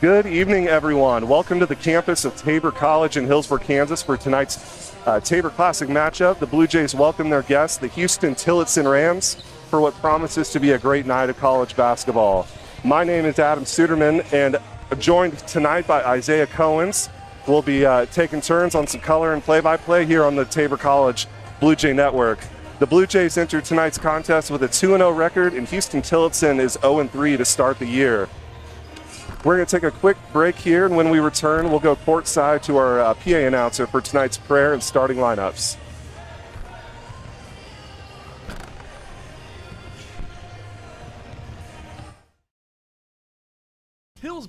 Good evening, everyone. Welcome to the campus of Tabor College in Hillsboro, Kansas for tonight's uh, Tabor Classic matchup. The Blue Jays welcome their guests, the Huston Tillotson Rams, for what promises to be a great night of college basketball. My name is Adam Suderman, and joined tonight by Isaiah Cohens. We'll be uh, taking turns on some color and play by play here on the Tabor College Blue Jay Network. The Blue Jays entered tonight's contest with a 2 0 record, and Huston Tillotson is 0 3 to start the year. We're going to take a quick break here, and when we return, we'll go courtside to our uh, PA announcer for tonight's prayer and starting lineups.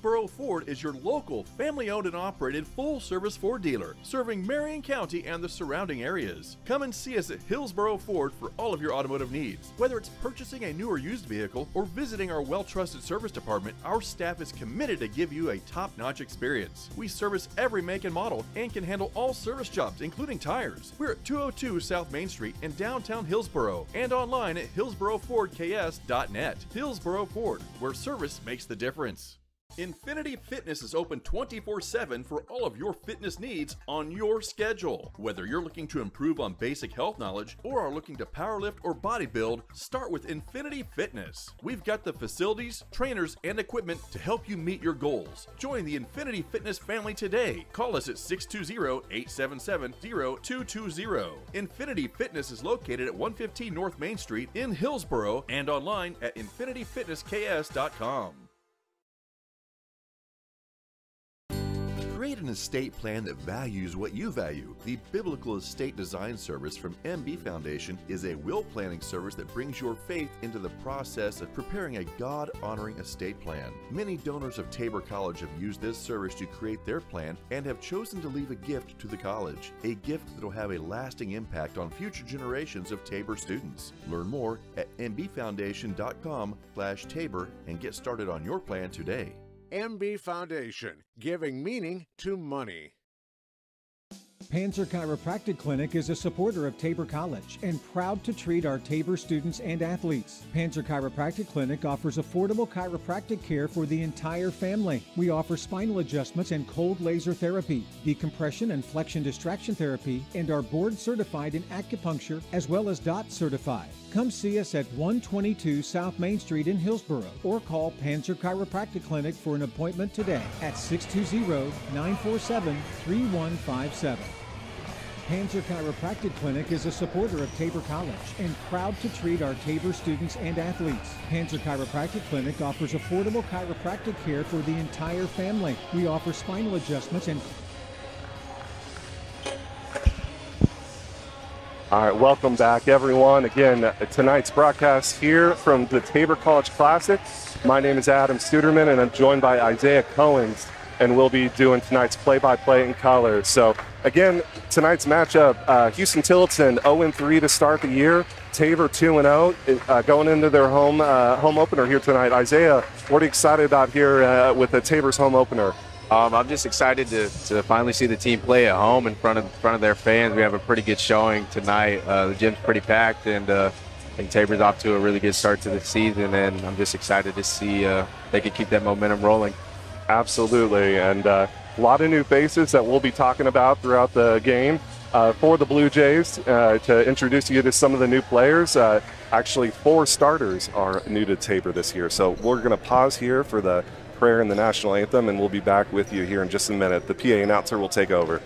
Hillsboro Ford is your local, family owned and operated full service Ford dealer, serving Marion County and the surrounding areas. Come and see us at Hillsboro Ford for all of your automotive needs. Whether it's purchasing a new or used vehicle or visiting our well trusted service department, our staff is committed to give you a top notch experience. We service every make and model and can handle all service jobs, including tires. We're at 202 South Main Street in downtown Hillsboro and online at hillsborofordks.net. Hillsboro Ford, where service makes the difference. Infinity Fitness is open 24 7 for all of your fitness needs on your schedule. Whether you're looking to improve on basic health knowledge or are looking to powerlift or bodybuild, start with Infinity Fitness. We've got the facilities, trainers, and equipment to help you meet your goals. Join the Infinity Fitness family today. Call us at 620 877 0220. Infinity Fitness is located at 115 North Main Street in Hillsboro and online at infinityfitnessks.com. Create an estate plan that values what you value. The Biblical Estate Design Service from MB Foundation is a will planning service that brings your faith into the process of preparing a God honoring estate plan. Many donors of Tabor College have used this service to create their plan and have chosen to leave a gift to the college, a gift that will have a lasting impact on future generations of Tabor students. Learn more at mbfoundation.com/tabor and get started on your plan today. MB Foundation, giving meaning to money. Panzer Chiropractic Clinic is a supporter of Tabor College and proud to treat our Tabor students and athletes. Panzer Chiropractic Clinic offers affordable chiropractic care for the entire family. We offer spinal adjustments and cold laser therapy, decompression and flexion distraction therapy, and are board certified in acupuncture as well as DOT certified. Come see us at 122 South Main Street in Hillsboro or call Panzer Chiropractic Clinic for an appointment today at 620 947 3157. Panzer Chiropractic Clinic is a supporter of Tabor College and proud to treat our Tabor students and athletes. Panzer Chiropractic Clinic offers affordable chiropractic care for the entire family. We offer spinal adjustments and All right, welcome back, everyone. Again, tonight's broadcast here from the Tabor College Classic. My name is Adam Suderman, and I'm joined by Isaiah Cohens, and we'll be doing tonight's play-by-play in color. So, again, tonight's matchup: uh, Huston Tillotson 0-3 to start the year. Tabor 2-0 uh, going into their home uh, home opener here tonight. Isaiah, what are you excited about here uh, with the Tabor's home opener? Um, I'm just excited to, to finally see the team play at home in front of in front of their fans. We have a pretty good showing tonight. Uh, the gym's pretty packed, and uh, I think Tabor's off to a really good start to the season. And I'm just excited to see uh, they can keep that momentum rolling. Absolutely, and uh, a lot of new faces that we'll be talking about throughout the game. Uh, for the Blue Jays, uh, to introduce you to some of the new players. Actually, four starters are new to Tabor this year. So we're going to pause here for the prayer and the national anthem, and we'll be back with you here in just a minute. The PA announcer will take over.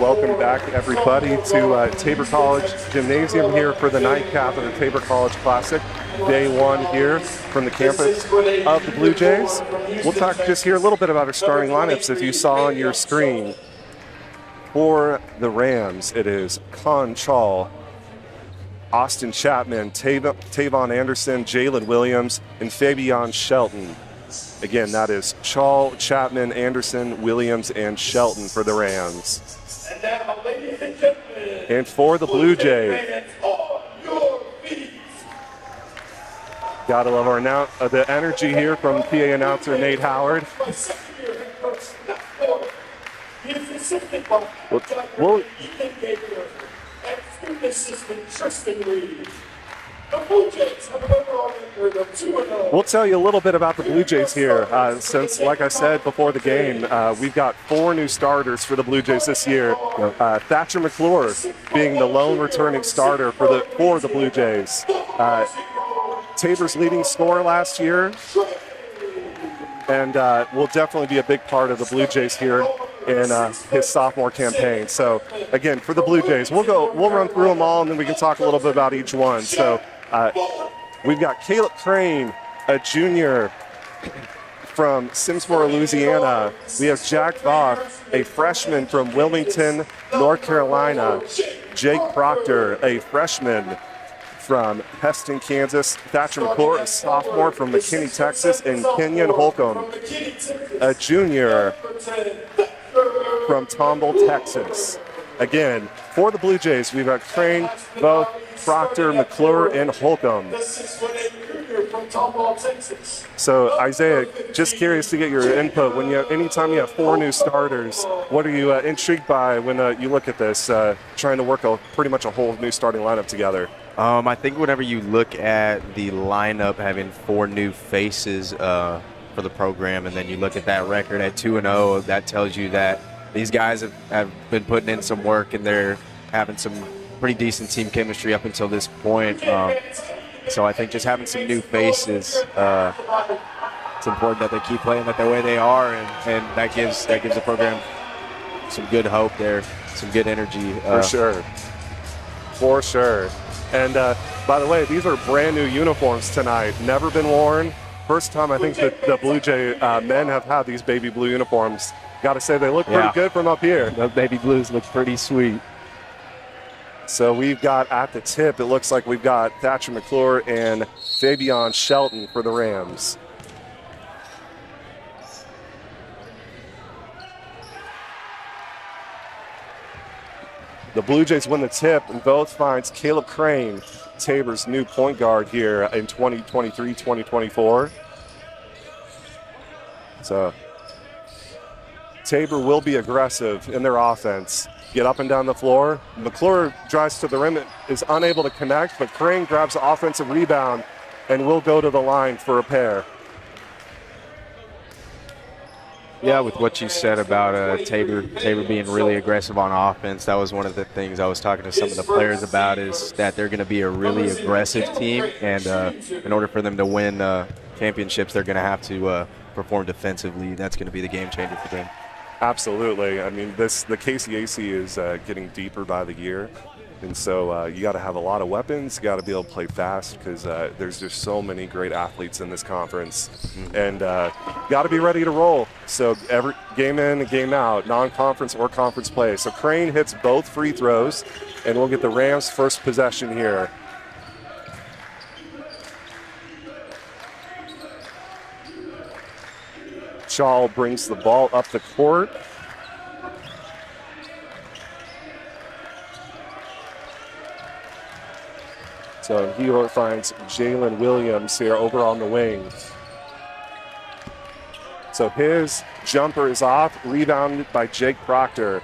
Welcome back, everybody, to uh, Tabor College Gymnasium here for the nightcap of the Tabor College Classic. Day one here from the campus of the Blue Jays. We'll talk just here a little bit about our starting lineups as you saw on your screen. For the Rams, it is Con Chal, Austin Chapman, Tav- Tavon Anderson, Jalen Williams, and Fabian Shelton. Again, that is Chal, Chapman, Anderson, Williams, and Shelton for the Rams. And for the Blue Jays, gotta love our now uh, the energy here from PA announcer Nate Howard. We'll, we'll, We'll tell you a little bit about the Blue Jays here. Uh, since, like I said before the game, uh, we've got four new starters for the Blue Jays this year. Uh, Thatcher McClure being the lone returning starter for the for the Blue Jays. Uh, Tabor's leading scorer last year, and uh, will definitely be a big part of the Blue Jays here in uh, his sophomore campaign. So again, for the Blue Jays, we'll go, we'll run through them all, and then we can talk a little bit about each one. So uh, we've got Caleb Crane, a junior from Simsboro, Louisiana. We have Jack Voth, a freshman from Wilmington, North Carolina. Jake Proctor, a freshman from Hesston, Kansas. Thatcher McClure, a sophomore from McKinney, Texas. And Kenyon Holcomb, a junior from Tomball, Texas. Again, for the Blue Jays, we've got Crane, Voth, Proctor, McClure, and Holcomb. So Isaiah, just curious to get your input. When you, have, anytime you have four new starters, what are you uh, intrigued by when uh, you look at this, uh, trying to work a pretty much a whole new starting lineup together? Um, I think whenever you look at the lineup having four new faces uh, for the program, and then you look at that record at two and zero, that tells you that these guys have, have been putting in some work and they're having some pretty decent team chemistry up until this point. Um, so I think just having some new faces, uh, it's important that they keep playing that the way they are, and, and that gives that gives the program some good hope there, some good energy. Uh, For sure. For sure. And uh, by the way, these are brand new uniforms tonight, never been worn. First time I think that the Blue Jay uh, men have had these baby blue uniforms. Got to say, they look pretty Yeah. good from up here. The baby blues look pretty sweet. So we've got at the tip, it looks like we've got Thatcher McClure and Fabian Shelton for the Rams. The Blue Jays win the tip, and both finds Caleb Crane, Tabor's new point guard here in 2023 2024. So Tabor will be aggressive in their offense. Get up and down the floor. McClure drives to the rim, is unable to connect, but Crane grabs the offensive rebound and will go to the line for a pair. Yeah, with what you said about uh, Tabor, Tabor being really aggressive on offense, that was one of the things I was talking to some of the players about. Is that they're going to be a really aggressive team, and uh, in order for them to win uh, championships, they're going to have to uh, perform defensively. That's going to be the game changer for them. Absolutely. I mean, this the KCAC is uh, getting deeper by the year, and so uh, you got to have a lot of weapons. You got to be able to play fast because uh, there's just so many great athletes in this conference, and uh, got to be ready to roll. So every game in, game out, non-conference or conference play. So Crane hits both free throws, and we'll get the Rams' first possession here. Shaw brings the ball up the court. So he finds Jalen Williams here over on the wing. So his jumper is off, rebounded by Jake Proctor.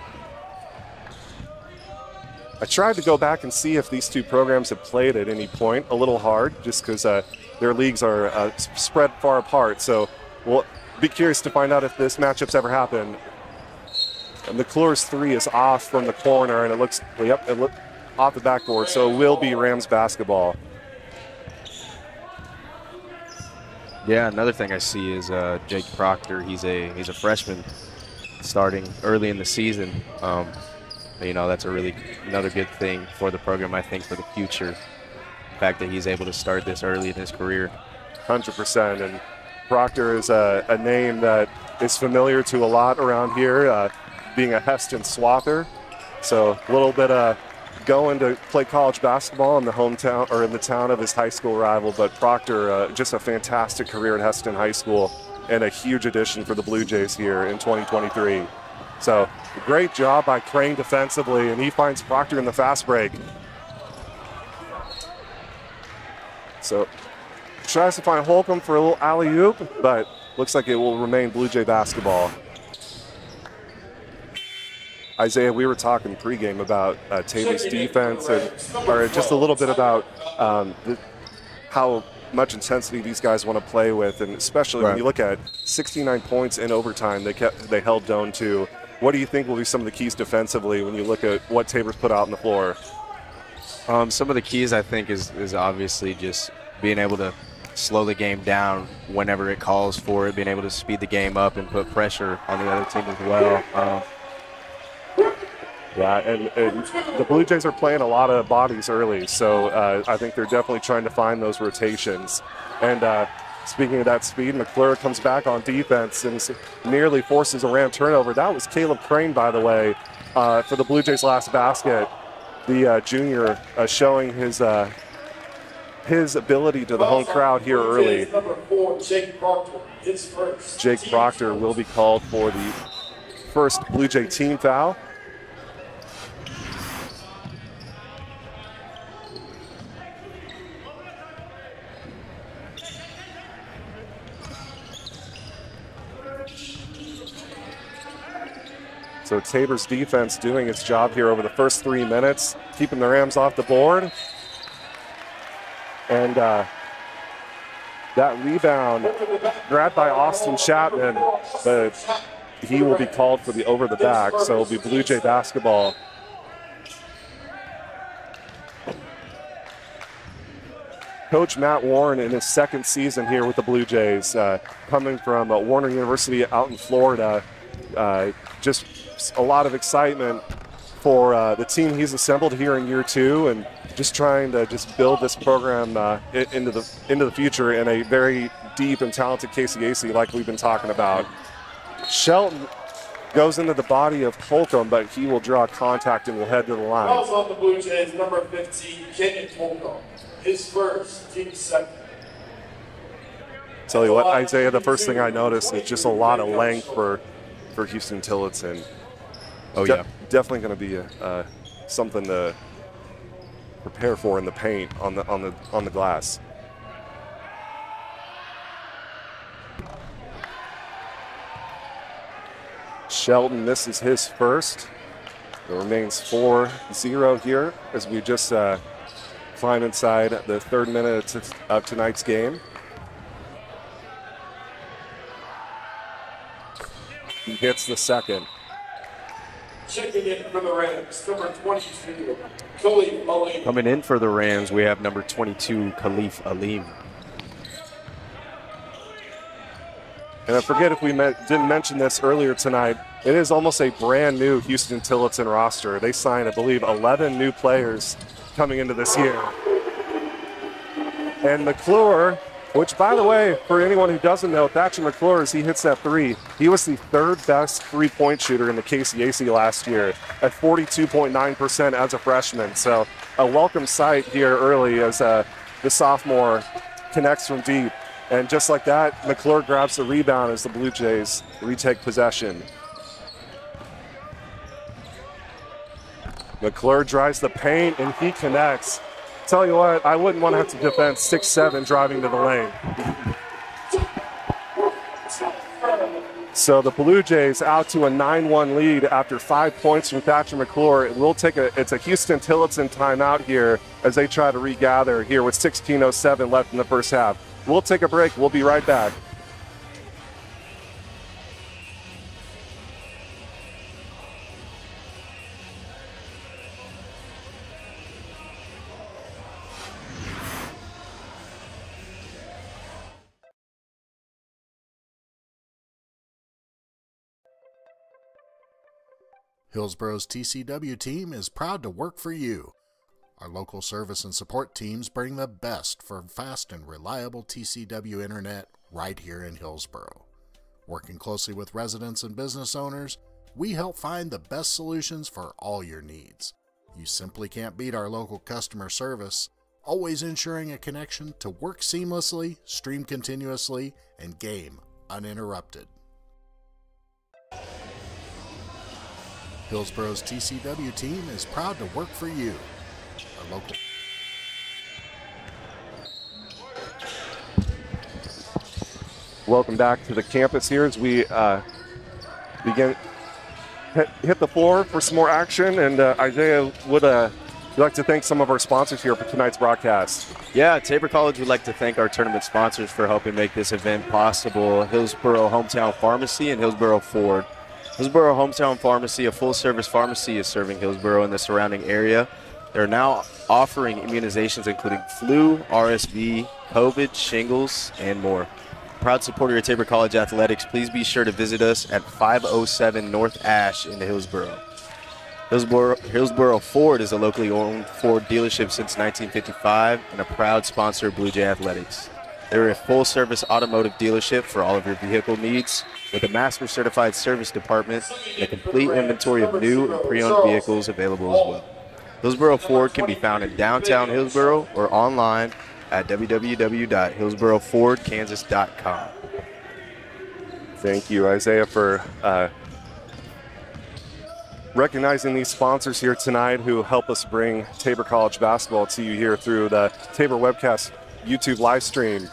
I tried to go back and see if these two programs have played at any point. A little hard, just because uh, their leagues are uh, spread far apart. So we'll be curious to find out if this matchup's ever happened. And McClure's three is off from the corner, and it looks yep, it look off the backboard. So it will be Rams basketball. Yeah, another thing I see is uh, Jake Proctor. He's a he's a freshman, starting early in the season. Um, you know that's a really another good thing for the program. I think for the future, the fact that he's able to start this early in his career. Hundred percent, and Proctor is a, a, name that is familiar to a lot around here, uh, being a Hesston swather. So a little bit of going to play college basketball in the hometown or in the town of his high school rival. But Proctor, uh, just a fantastic career at Hesston High School and a huge addition for the Blue Jays here in 2023. So great job by Crane defensively, and he finds Proctor in the fast break. So tries to find Holcomb for a little alley oop, but looks like it will remain Blue Jay basketball. Isaiah, we were talking pregame about uh, Tabor's defense, and or just a little bit about um, the, how much intensity these guys want to play with, and especially right. when you look at 69 points in overtime, they kept they held Doane to. What do you think will be some of the keys defensively when you look at what Tabor's put out on the floor? Um, some of the keys I think is is obviously just being able to slow the game down whenever it calls for it, being able to speed the game up and put pressure on the other team as well. Um, yeah, and, and, the Blue Jays are playing a lot of bodies early, so uh, I think they're definitely trying to find those rotations. And uh, speaking of that speed, McClure comes back on defense and nearly forces a Ram turnover. That was Caleb Crane, by the way, uh, for the Blue Jays' last basket. The uh, junior uh, showing his uh, his ability to the home crowd here early. Jake Proctor will be called for the first Blue Jay team foul. So Tabor's defense doing its job here over the first three minutes, keeping the Rams off the board. And uh, that rebound grabbed by Austin Chapman, but he will be called for the over the back. So it'll be Blue Jay basketball. Coach Matt Warren in his second season here with the Blue Jays, uh, coming from uh, Warner University out in Florida, uh, just a lot of excitement for uh, the team he's assembled here in year two, and just trying to just build this program uh, into the into the future in a very deep and talented KCAC like we've been talking about. Shelton goes into the body of Holcomb, but he will draw contact and will head to the line. Calls on the Blue Jays, number 15, Kenyon Holcomb. His first, team second. Tell you what, Isaiah, the first thing I noticed is just a lot of length for, for Huston Tillotson. Oh yeah, definitely going to be a, uh, something to prepare for in the paint on the on the on the glass. Shelton misses his first. It remains 4-0 here as we just uh, climb inside the third minute of tonight's game. He hits the second. Checking in for the Rams, number 22, Khalif. Coming in for the Rams, we have number 22, Khalif Alim. And I forget if we met, didn't mention this earlier tonight. It is almost a brand new Huston Tillotson roster. They signed, I believe, 11 new players coming into this year. And McClure which, by the way, for anyone who doesn't know, Thatcher McClure, as he hits that three, he was the third best three point shooter in the KCAC last year at 42.9% as a freshman. So, a welcome sight here early as uh, the sophomore connects from deep. And just like that, McClure grabs the rebound as the Blue Jays retake possession. McClure drives the paint and he connects. Tell you what, I wouldn't want to have to defend six seven driving to the lane. So the Blue Jays out to a 9-1 lead after five points from Thatcher McClure. It will take a it's a Huston Tillotson timeout here as they try to regather here with 16:07 left in the first half. We'll take a break. We'll be right back. Hillsboro's TCW team is proud to work for you. Our local service and support teams bring the best for fast and reliable TCW internet right here in Hillsboro. Working closely with residents and business owners, we help find the best solutions for all your needs. You simply can't beat our local customer service, always ensuring a connection to work seamlessly, stream continuously, and game uninterrupted. Hillsboro's TCW team is proud to work for you. Our local Welcome back to the campus here as we uh, begin hit, hit the floor for some more action. And uh, Isaiah, would uh, you like to thank some of our sponsors here for tonight's broadcast? Yeah, Tabor College would like to thank our tournament sponsors for helping make this event possible Hillsboro Hometown Pharmacy and Hillsboro Ford. Hillsboro Hometown Pharmacy, a full service pharmacy, is serving Hillsboro and the surrounding area. They're now offering immunizations including flu, RSV, COVID, shingles, and more. Proud supporter of Tabor College Athletics, please be sure to visit us at 507 North Ash in Hillsboro. Hillsboro, Hillsboro Ford is a locally owned Ford dealership since 1955 and a proud sponsor of Blue Jay Athletics. They're a full service automotive dealership for all of your vehicle needs with a master certified service department and a complete inventory of new and pre owned vehicles available as well. Hillsboro Ford can be found in downtown Hillsboro or online at www.hillsborofordkansas.com. Thank you, Isaiah, for uh, recognizing these sponsors here tonight who help us bring Tabor College basketball to you here through the Tabor Webcast YouTube live stream.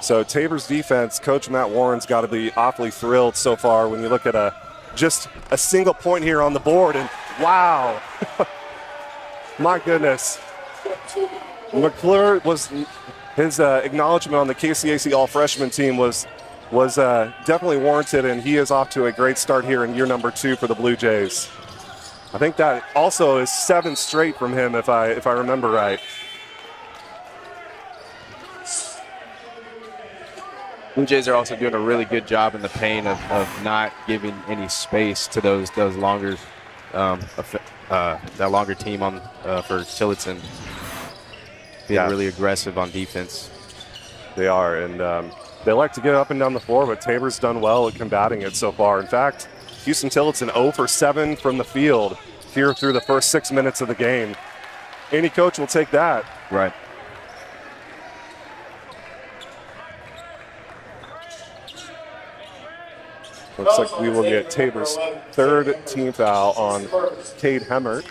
So Tabor's defense, Coach Matt Warren's got to be awfully thrilled so far when you look at a just a single point here on the board and wow. My goodness. McClure was his uh, acknowledgement on the KCAC All Freshman team was was uh, definitely warranted, and he is off to a great start here in year number two for the Blue Jays. I think that also is seven straight from him, if I if I remember right. Blue Jays are also doing a really good job in the paint of, of not giving any space to those those longer um, uh, that longer team on uh, for Tillotson. Being Yeah. really aggressive on defense. They are, and um, they like to get up and down the floor, but Tabor's done well at combating it so far. In fact, Huston Tillotson 0 for 7 from the field here through the first six minutes of the game. Any coach will take that. Right. Looks like we will get Tabor's third team foul on Cade Hemmert,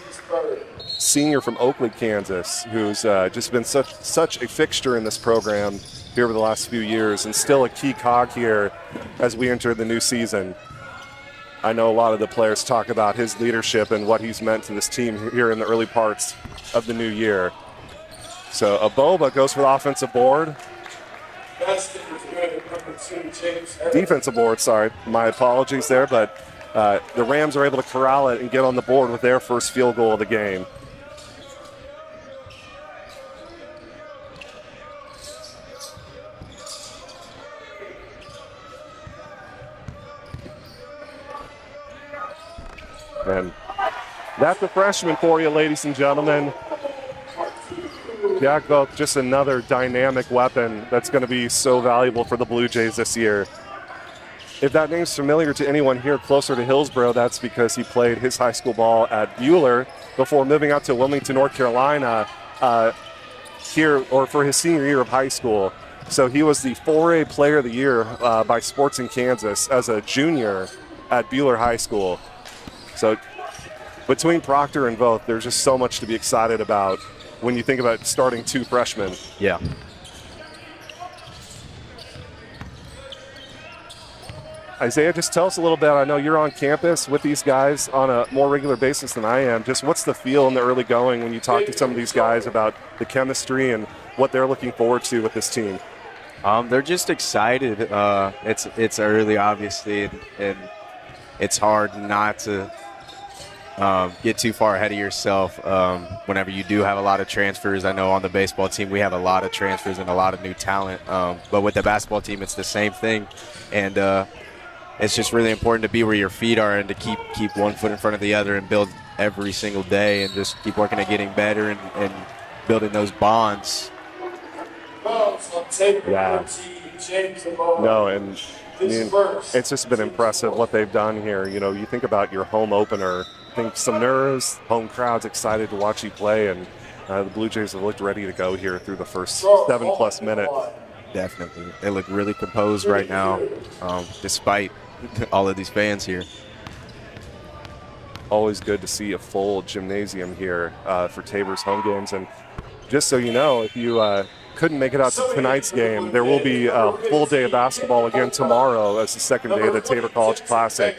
senior from Oakley, Kansas, who's uh, just been such such a fixture in this program here over the last few years, and still a key cog here as we enter the new season. I know a lot of the players talk about his leadership and what he's meant to this team here in the early parts of the new year. So Aboba goes for the offensive board. Defensive board. Sorry, my apologies there, but uh, the Rams are able to corral it and get on the board with their first field goal of the game. And that's a freshman for you, ladies and gentlemen. Jack Voth, just another dynamic weapon that's going to be so valuable for the Blue Jays this year. If that name's familiar to anyone here closer to Hillsboro, that's because he played his high school ball at Buhler before moving out to Wilmington, North Carolina, uh, here or for his senior year of high school. So he was the 4A Player of the Year uh, by Sports in Kansas as a junior at Buhler High School. So between Proctor and Voth, there's just so much to be excited about when you think about starting two freshmen. Yeah. Isaiah, just tell us a little bit. I know you're on campus with these guys on a more regular basis than I am. Just what's the feel in the early going when you talk to some of these guys about the chemistry and what they're looking forward to with this team? Um, they're just excited. Uh, it's it's early, obviously, and, and it's hard not to um, get too far ahead of yourself. Um, whenever you do have a lot of transfers, I know on the baseball team we have a lot of transfers and a lot of new talent. Um, but with the basketball team, it's the same thing, and uh, it's just really important to be where your feet are and to keep keep one foot in front of the other and build every single day and just keep working at getting better and, and building those bonds. Yeah. No, and I mean, it's just been impressive what they've done here. You know, you think about your home opener, I think some nerves, home crowds excited to watch you play, and uh, the Blue Jays have looked ready to go here through the first seven plus minute. Definitely. They look really composed right now, um, despite all of these fans here. Always good to see a full gymnasium here uh, for Tabor's home games. And just so you know, if you uh, couldn't make it out to tonight's game, there will be a full day of basketball again tomorrow as the second day of the Tabor College Classic.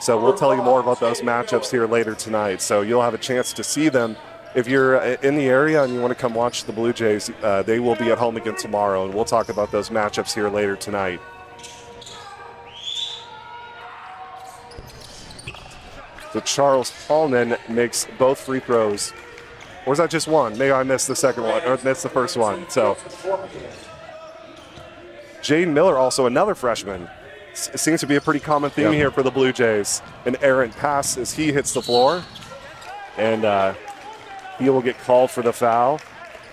So we'll tell you more about those matchups here later tonight. So you'll have a chance to see them. If you're uh, in the area and you want to come watch the Blue Jays, uh, they will be at home again tomorrow, and we'll talk about those matchups here later tonight. So Charles Hallman makes both free throws. Or was that just one? Maybe I missed the second one, or missed the first one. So Jane Miller, also another freshman. It seems to be a pretty common theme Yep. here for the Blue Jays. An errant pass as he hits the floor. And uh, he will get called for the foul.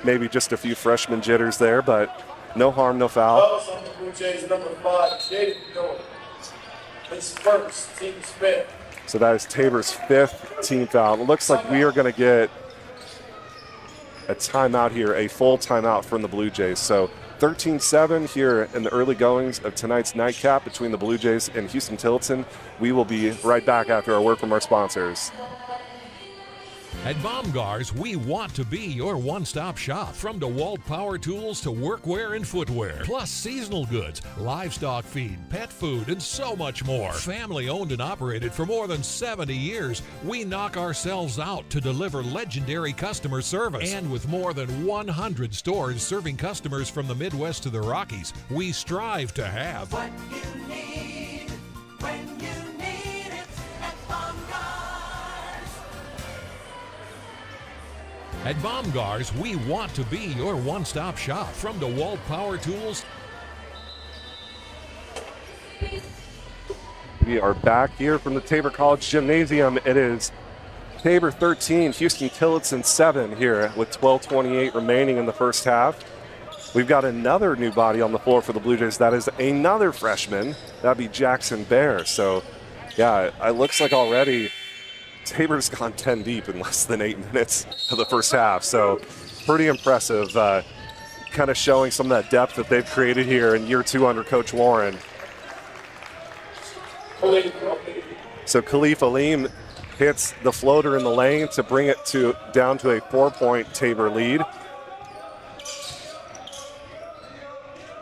Maybe just a few freshman jitters there, but no harm, no foul. Fouls on the Blue Jays, number five, Jaden Miller. His first, team Smith. So that is Tabor's fifth team foul. It looks like we are going to get a timeout here, a full timeout from the Blue Jays. So 13 7 here in the early goings of tonight's nightcap between the Blue Jays and Huston Tillotson. We will be right back after our word from our sponsors. At Bomgaars, we want to be your one stop shop. From DeWalt power tools to workwear and footwear, plus seasonal goods, livestock feed, pet food, and so much more. Family owned and operated for more than 70 years, we knock ourselves out to deliver legendary customer service. And with more than 100 stores serving customers from the Midwest to the Rockies, we strive to have. What you need when you At Bomgaars, we want to be your one stop shop. From DeWalt power tools We are back here from the Tabor College Gymnasium. It is Tabor 13, Huston Tillotson 7 here with 12:28 remaining in the first half. We've got another new body on the floor for the Blue Jays. That is another freshman. That'd be Jackson Bear. So, yeah, it looks like already Tabor's gone 10 deep in less than eight minutes of the first half. So, pretty impressive. Uh, kind of showing some of that depth that they've created here in year two under Coach Warren. So Khalif Alim hits the floater in the lane to bring it to down to a four-point Tabor lead.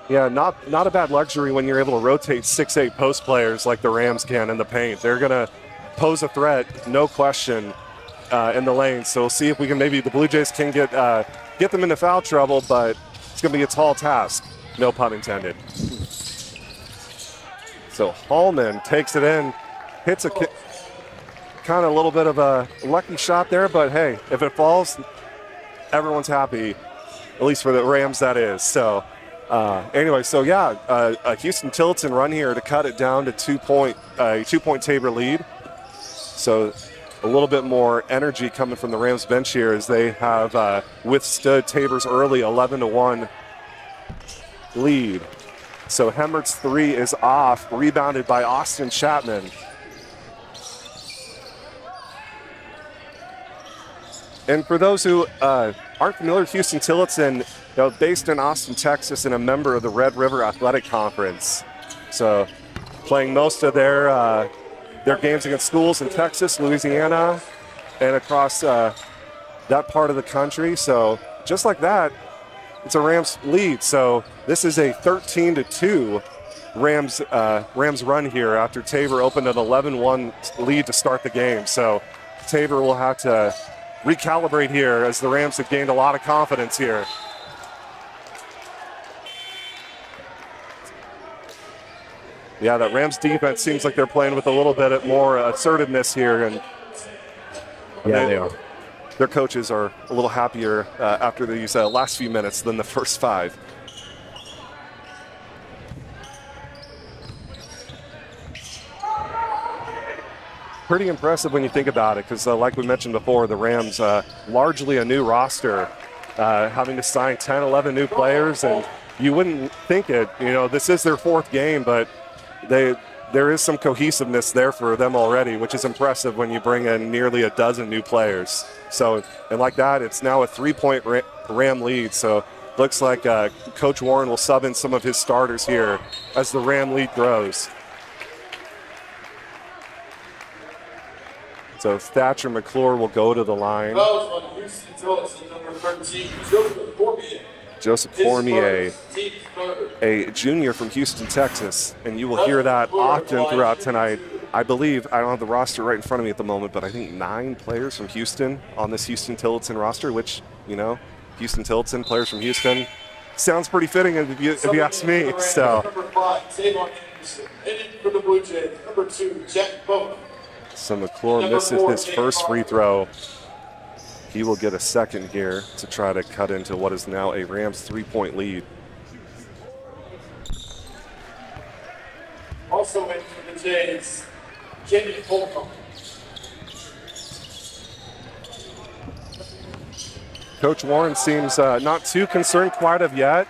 Yeah, not not a bad luxury when you're able to rotate six eight post players like the Rams can in the paint. They're gonna pose a threat, no question, uh, in the lane. So we'll see if we can maybe the Blue Jays can get uh, get them into foul trouble, but it's gonna be a tall task. No pun intended. So Hallman takes it in, hits a ki- kind of a little bit of a lucky shot there, but hey, if it falls, everyone's happy, at least for the Rams, that is. So, uh, anyway, so yeah, uh, a Huston Tillotson run here to cut it down to two point, uh, two point Tabor lead. So, a little bit more energy coming from the Rams bench here as they have uh, withstood Tabor's early 11 to one lead. So Hemmert's three is off, rebounded by Austin Chapman. And for those who uh, aren't familiar Huston Tillotson, you know, based in Austin, Texas, and a member of the Red River Athletic Conference. So playing most of their uh, their games against schools in Texas, Louisiana, and across uh, that part of the country. So just like that, it's a Rams lead. So this is a 13 to 2 Rams uh, Rams run here after Tabor opened an 11-1 lead to start the game. So Tabor will have to recalibrate here as the Rams have gained a lot of confidence here. Yeah, that Rams defense seems like they're playing with a little bit more assertiveness here, and Yeah, they are. their coaches are a little happier uh, after these uh, last few minutes than the first five. pretty impressive when you think about it because, uh, like we mentioned before, the Rams, uh, largely a new roster, uh, having to sign 10, 11 new players, and you wouldn't think it. You know, this is their fourth game, but they there is some cohesiveness there for them already, which is impressive when you bring in nearly a dozen new players. So, and like that, it's now a three-point Ram lead. So, looks like uh, Coach Warren will sub in some of his starters here as the Ram lead grows. So Thatcher McClure will go to the line. Houston 13, Joseph Cormier. Formier, first team third. a junior from Houston, Texas, and you will hear that often throughout tonight. I believe I don't have the roster right in front of me at the moment, but I think nine players from Houston on this Huston Tillotson roster. Which you know, Huston Tillotson players from Houston sounds pretty fitting if you, if you ask me. So Number five, Tavon Anderson. And in for the Blue Jays, number two, Jack Bowman. So McClure misses his first free throw. He will get a second here to try to cut into what is now a Rams three-point lead. Also in for the Jays, Holcomb. Coach Warren seems uh, not too concerned quite of yet,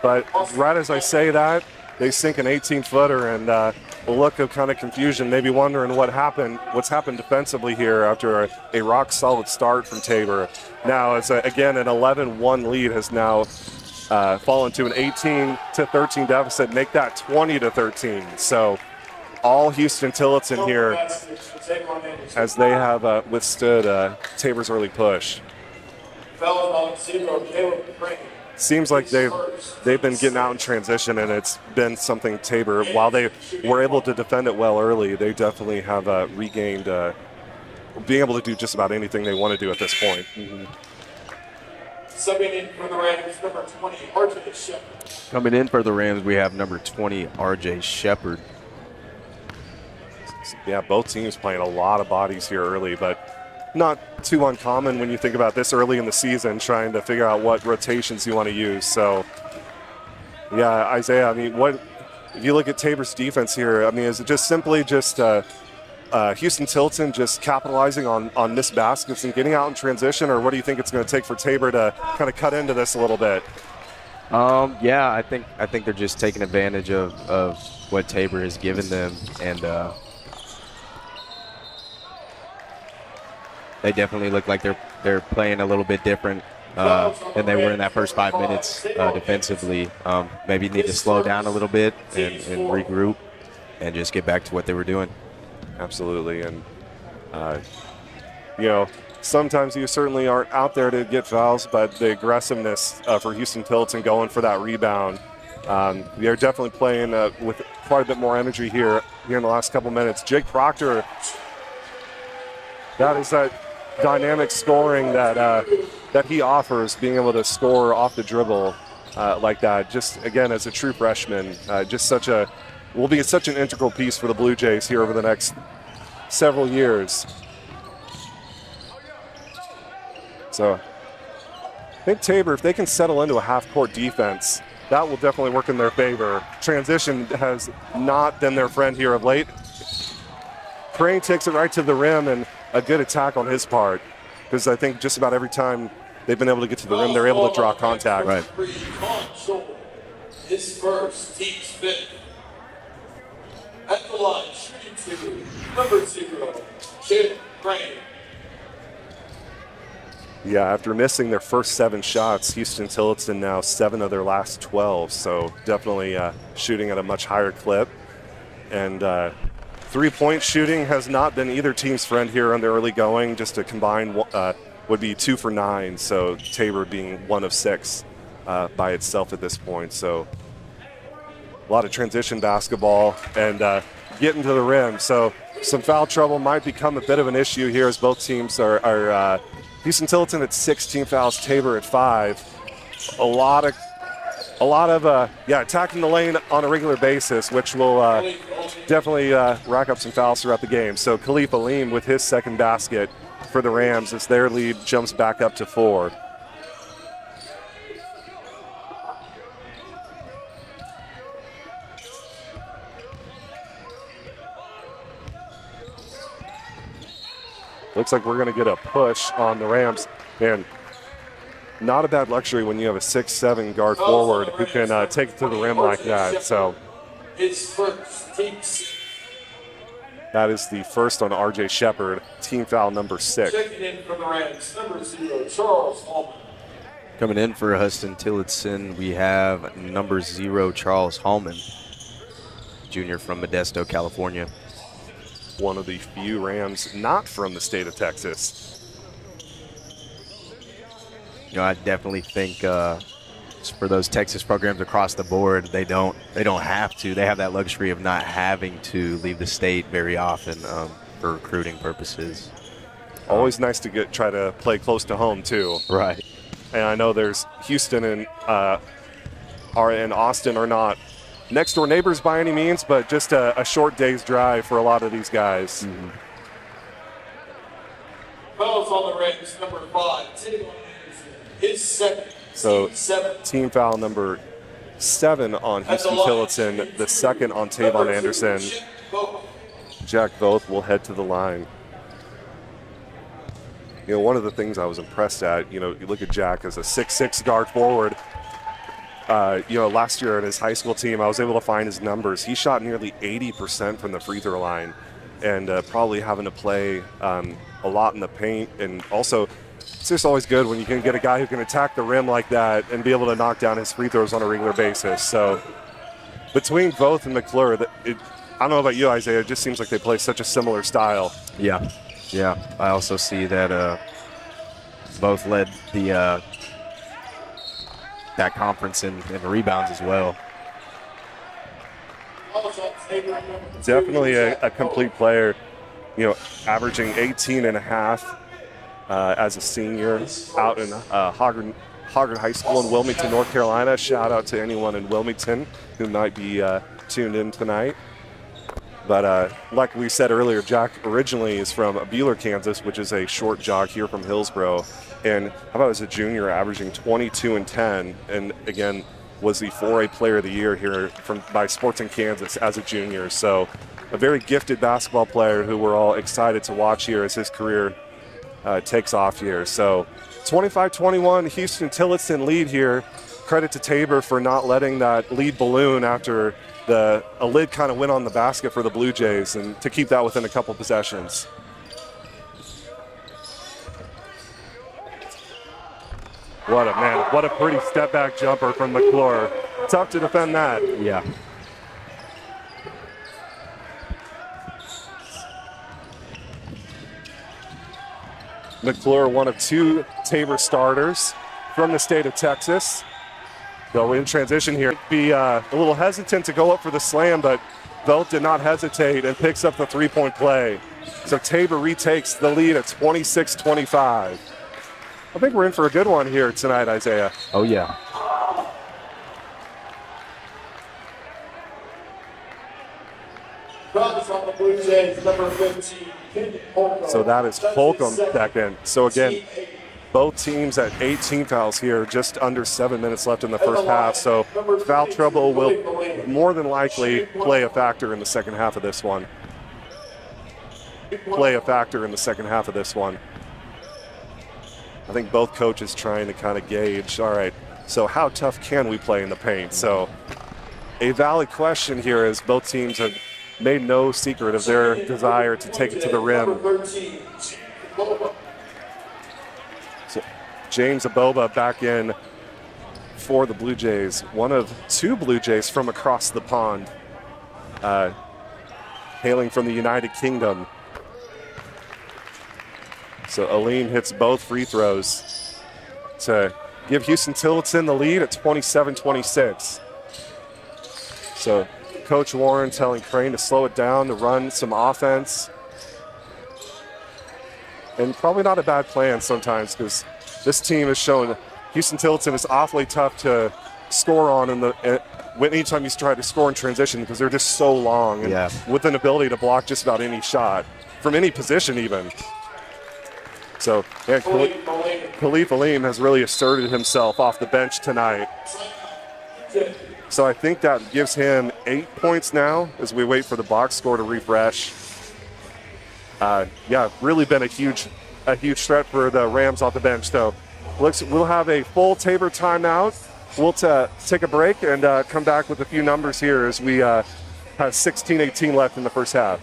but right as I say that, they sink an 18-footer and uh, look of kind of confusion, maybe wondering what happened, what's happened defensively here after a, a rock-solid start from Tabor. Now, it's a, again an 11-1 lead has now uh, fallen to an 18 to 13 deficit, make that 20 to 13. So, all Huston Tillotson here as they have uh, withstood uh, Tabor's early push. Fouls on zero, Caleb Crane. seems like they've they've been getting out in transition, and it's been something Tabor. While they were able to defend it well early, they definitely have uh, regained uh, being able to do just about anything they want to do at this point. Subbing in for the Rams, number 20, RJ Shepard. Coming in for the Rams, we have number 20, RJ Shepard. Yeah, both teams playing a lot of bodies here early, but not too uncommon when you think about this early in the season, trying to figure out what rotations you want to use. So, yeah, Isaiah, I mean, what if you look at Tabor's defense here? I mean, is it just simply just uh, uh, Houston Tilton just capitalizing on on missed baskets and getting out in transition, or what do you think it's going to take for Tabor to kind of cut into this a little bit? Um, yeah, I think I think they're just taking advantage of, of what Tabor has given them, and uh, they definitely look like they're they're playing a little bit different uh, than they were in that first five minutes uh, defensively. Um, maybe need to slow down a little bit and, and regroup, and just get back to what they were doing. Absolutely, and uh, you know, sometimes you certainly aren't out there to get fouls, but the aggressiveness uh, for Houston Tilton going for that rebound, um, they're definitely playing uh, with quite a bit more energy here here in the last couple minutes. Jake Proctor, that is that dynamic scoring that uh, that he offers, being able to score off the dribble uh, like that. Just again, as a true freshman, uh, just such a will be such an integral piece for the Blue Jays here over the next several years. So I think Tabor, if they can settle into a half-court defense, that will definitely work in their favor. Transition has not been their friend here of late. Crane takes it right to the rim and a good attack on his part because I think just about every time they've been able to get to the rim, they're able to draw contact. Right. Three, Con Schulman. His first, team's fifth. At the line, shooting two, number zero, Caleb Crane. Yeah, after missing their first seven shots, Huston Tillotson now seven of their last 12. So definitely uh, shooting at a much higher clip. And uh, three point shooting has not been either team's friend here on the early going. Just a combined uh, would be two for nine. So Tabor being one of six uh, by itself at this point. So a lot of transition basketball and uh, getting to the rim. So some foul trouble might become a bit of an issue here as both teams are, are uh, Houston Tilton at 16 fouls, Tabor at five. A lot of, a lot of, uh, yeah, attacking the lane on a regular basis, which will uh, definitely uh, rack up some fouls throughout the game. So Khalif Aleem with his second basket for the Rams as their lead jumps back up to four. Looks like we're going to get a push on the Rams. And not a bad luxury when you have a six-seven guard forward who can uh, take it to the rim like that. So His first that is the first on R.J. Shepard, team foul number six. Checking in for the Rams, number zero, Charles Holman. Coming in for Huston Tillotson, we have number zero Charles Hallman, junior from Modesto, California. One of the few Rams not from the state of Texas. You know, I definitely think uh, for those Texas programs across the board, they don't they don't have to. They have that luxury of not having to leave the state very often um, for recruiting purposes. Always nice to get try to play close to home too. Right. And I know there's Houston and uh, are in Austin are not next door neighbors by any means, but just a, a short day's drive for a lot of these guys. Fouls on the Rams, number five, Tavon Anderson. His second. So team seven. team foul number seven on Huston Tillotson, the second on Tavon Anderson. Jack Voth will head to the line. You know, one of the things I was impressed at, you know, you look at Jack as a six-six guard forward. Uh, you know, last year in his high school team, I was able to find his numbers. He shot nearly 80% from the free throw line and uh, probably having to play um, a lot in the paint. And also, it's just always good when you can get a guy who can attack the rim like that and be able to knock down his free throws on a regular basis. So, between Voth and McClure, that it, I don't know about you, Isaiah. It just seems like they play such a similar style. Yeah, yeah. I also see that uh, both led the uh, that conference in, in rebounds as well. Fouls on Taylor, number two, Definitely a, a complete player. You know, averaging 18 and a half uh, as a senior out in uh, Hoggard, Hoggard High School in Wilmington, North Carolina. Shout out to anyone in Wilmington who might be uh, tuned in tonight. But uh, like we said earlier, Jack originally is from Buhler, Kansas, which is a short jog here from Hillsboro. And how about as a junior, averaging 22 and 10, and again was the 4A Player of the Year here from by Sports in Kansas as a junior. So a very gifted basketball player who we're all excited to watch here as his career uh, takes off here. So 25-21, Huston Tillotson lead here. Credit to Tabor for not letting that lead balloon after the a lid kind of went on the basket for the Blue Jays and to keep that within a couple possessions. What a man! What a pretty step back jumper from McClure. Tough to defend that. Yeah. McClure, one of two Tabor starters from the state of Texas. Though in transition here, be uh, a little hesitant to go up for the slam, but Belt did not hesitate and picks up the three-point play. So Tabor retakes the lead at 26-25. I think we're in for a good one here tonight, Isaiah. Oh yeah. Fouls on the Blue Jays, number 15, Kendon Holcomb. So that is Holcomb back in. So again, both teams at 18 fouls here, just under seven minutes left in the first half. So foul trouble will more than likely play a factor in the second half of this one. Play a factor in the second half of this one. I think both coaches trying to kind of gauge, all right, so how tough can we play in the paint? So a valid question here is both teams have made no secret of their desire to take it to the rim. Number 13, Bobo. So James Aboba back in for the Blue Jays. One of two Blue Jays from across the pond, uh, hailing from the United Kingdom. So Aleem hits both free throws to give Huston Tillotson the lead at 27 26. So Coach Warren telling Crane to slow it down, to run some offense and probably not a bad plan sometimes because this team has shown Huston Tillotson is awfully tough to score on in the uh, anytime you try to score in transition because they're just so long and Yeah. with an ability to block just about any shot from any position even. So yeah, Khali- Khalif Aleem has really asserted himself off the bench tonight. So I think that gives him eight points now as we wait for the box score to refresh. uh, yeah, really been a huge, a huge threat for the Rams off the bench. So, looks we'll have a full Tabor timeout. We'll ta take a break and uh, come back with a few numbers here as we uh, have 16-18 left in the first half.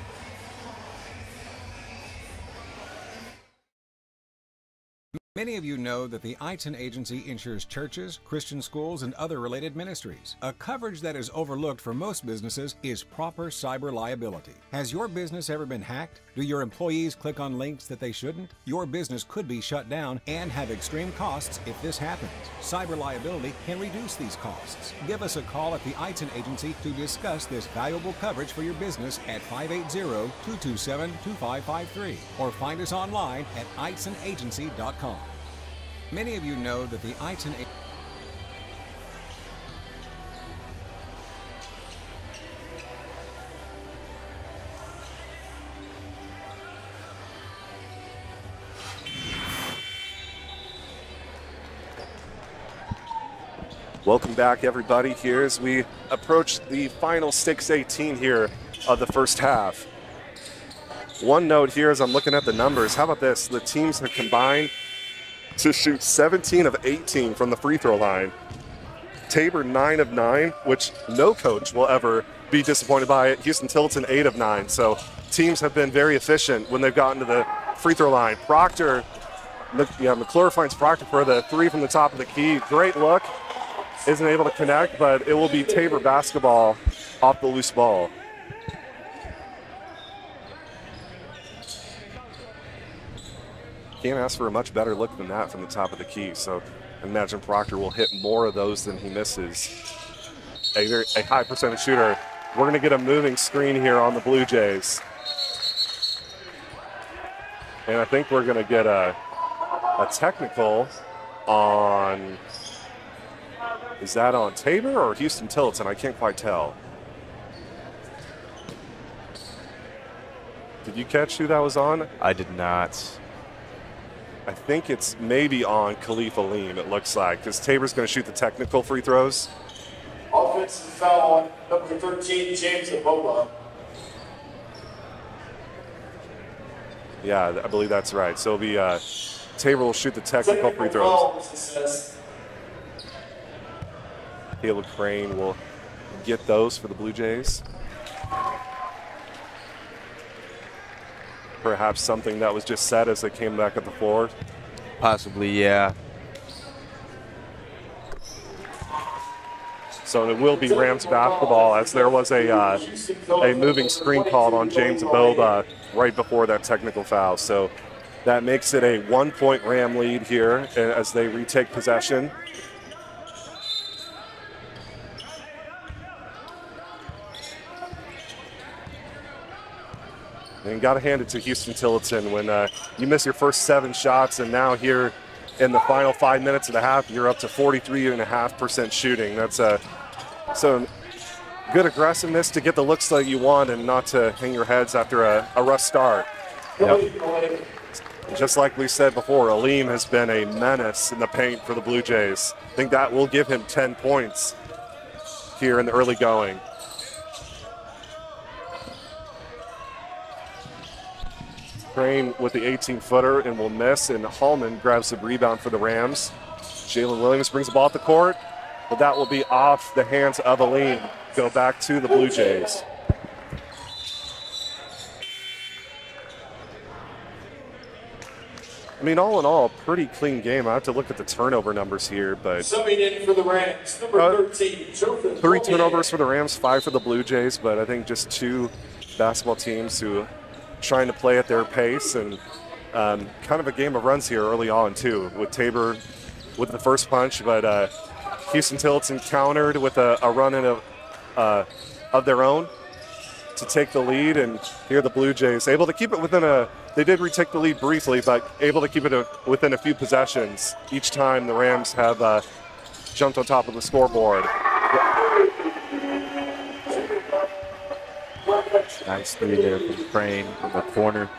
Many of you know that the Eitzen Agency insures churches, Christian schools, and other related ministries. A coverage that is overlooked for most businesses is proper cyber liability. Has your business ever been hacked? Do your employees click on links that they shouldn't? Your business could be shut down and have extreme costs if this happens. Cyber liability can reduce these costs. Give us a call at the Eitzen Agency to discuss this valuable coverage for your business at 580-227-2553 or find us online at eitzenagency.com. Many of you know that the A- Welcome back, everybody, here as we approach the final 6-18 here of the first half. One note here as I'm looking at the numbers, how about this? The teams have combined to shoot 17 of 18 from the free throw line. Tabor 9 of 9, which no coach will ever be disappointed by it. Huston Tillotson 8 of 9. So teams have been very efficient when they've gotten to the free throw line. Proctor, yeah, McClure finds Proctor for the three from the top of the key. Great look. Isn't able to connect, but it will be Tabor basketball off the loose ball. Can't ask for a much better look than that from the top of the key. So I imagine Proctor will hit more of those than he misses. A, very, a high percentage shooter. We're going to get a moving screen here on the Blue Jays. And I think we're going to get a, a technical on. Is that on Tabor or Huston Tillotson? I can't quite tell. Did you catch who that was on? I did not. I think it's maybe on Khalif Aleem, it looks like, because Tabor's going to shoot the technical free throws. Offensive foul on number 13, James Aboba. Yeah, I believe that's right. So it'll be uh, Tabor will shoot the technical free throws. Caleb Crane will get those for the Blue Jays. Perhaps something that was just said as they came back at the floor. Possibly, yeah. So it will be Rams basketball as there was a uh, a moving screen called on James Aboba right before that technical foul. So that makes it a one point Ram lead here as they retake possession. And got to hand it to Huston Tillotson when uh, you miss your first seven shots, and now here in the final five minutes of the half, you're up to 43.5% shooting. That's a so good aggressiveness to get the looks that you want and not to hang your heads after a, a rough start. Yep. Just like we said before, Aleem has been a menace in the paint for the Blue Jays. I think that will give him 10 points here in the early going. Crane with the 18 footer and will miss, and Hallman grabs the rebound for the Rams. Jalen Williams brings the ball up the court, but that will be off the hands of Aleem. Go back to the Blue Jays. I mean, all in all, pretty clean game. I have to look at the turnover numbers here, but in for the Rams, number Uh, 13, three turnovers for the Rams, five for the Blue Jays, but I think just two basketball teams who trying to play at their pace and um, kind of a game of runs here early on too, with Tabor with the first punch, but uh, Huston Tillotson countered with a, a run in of, uh, of their own to take the lead, and here the Blue Jays able to keep it within a. They did retake the lead briefly, but able to keep it a, within a few possessions each time the Rams have uh, jumped on top of the scoreboard. Nice three there from Crane in the corner.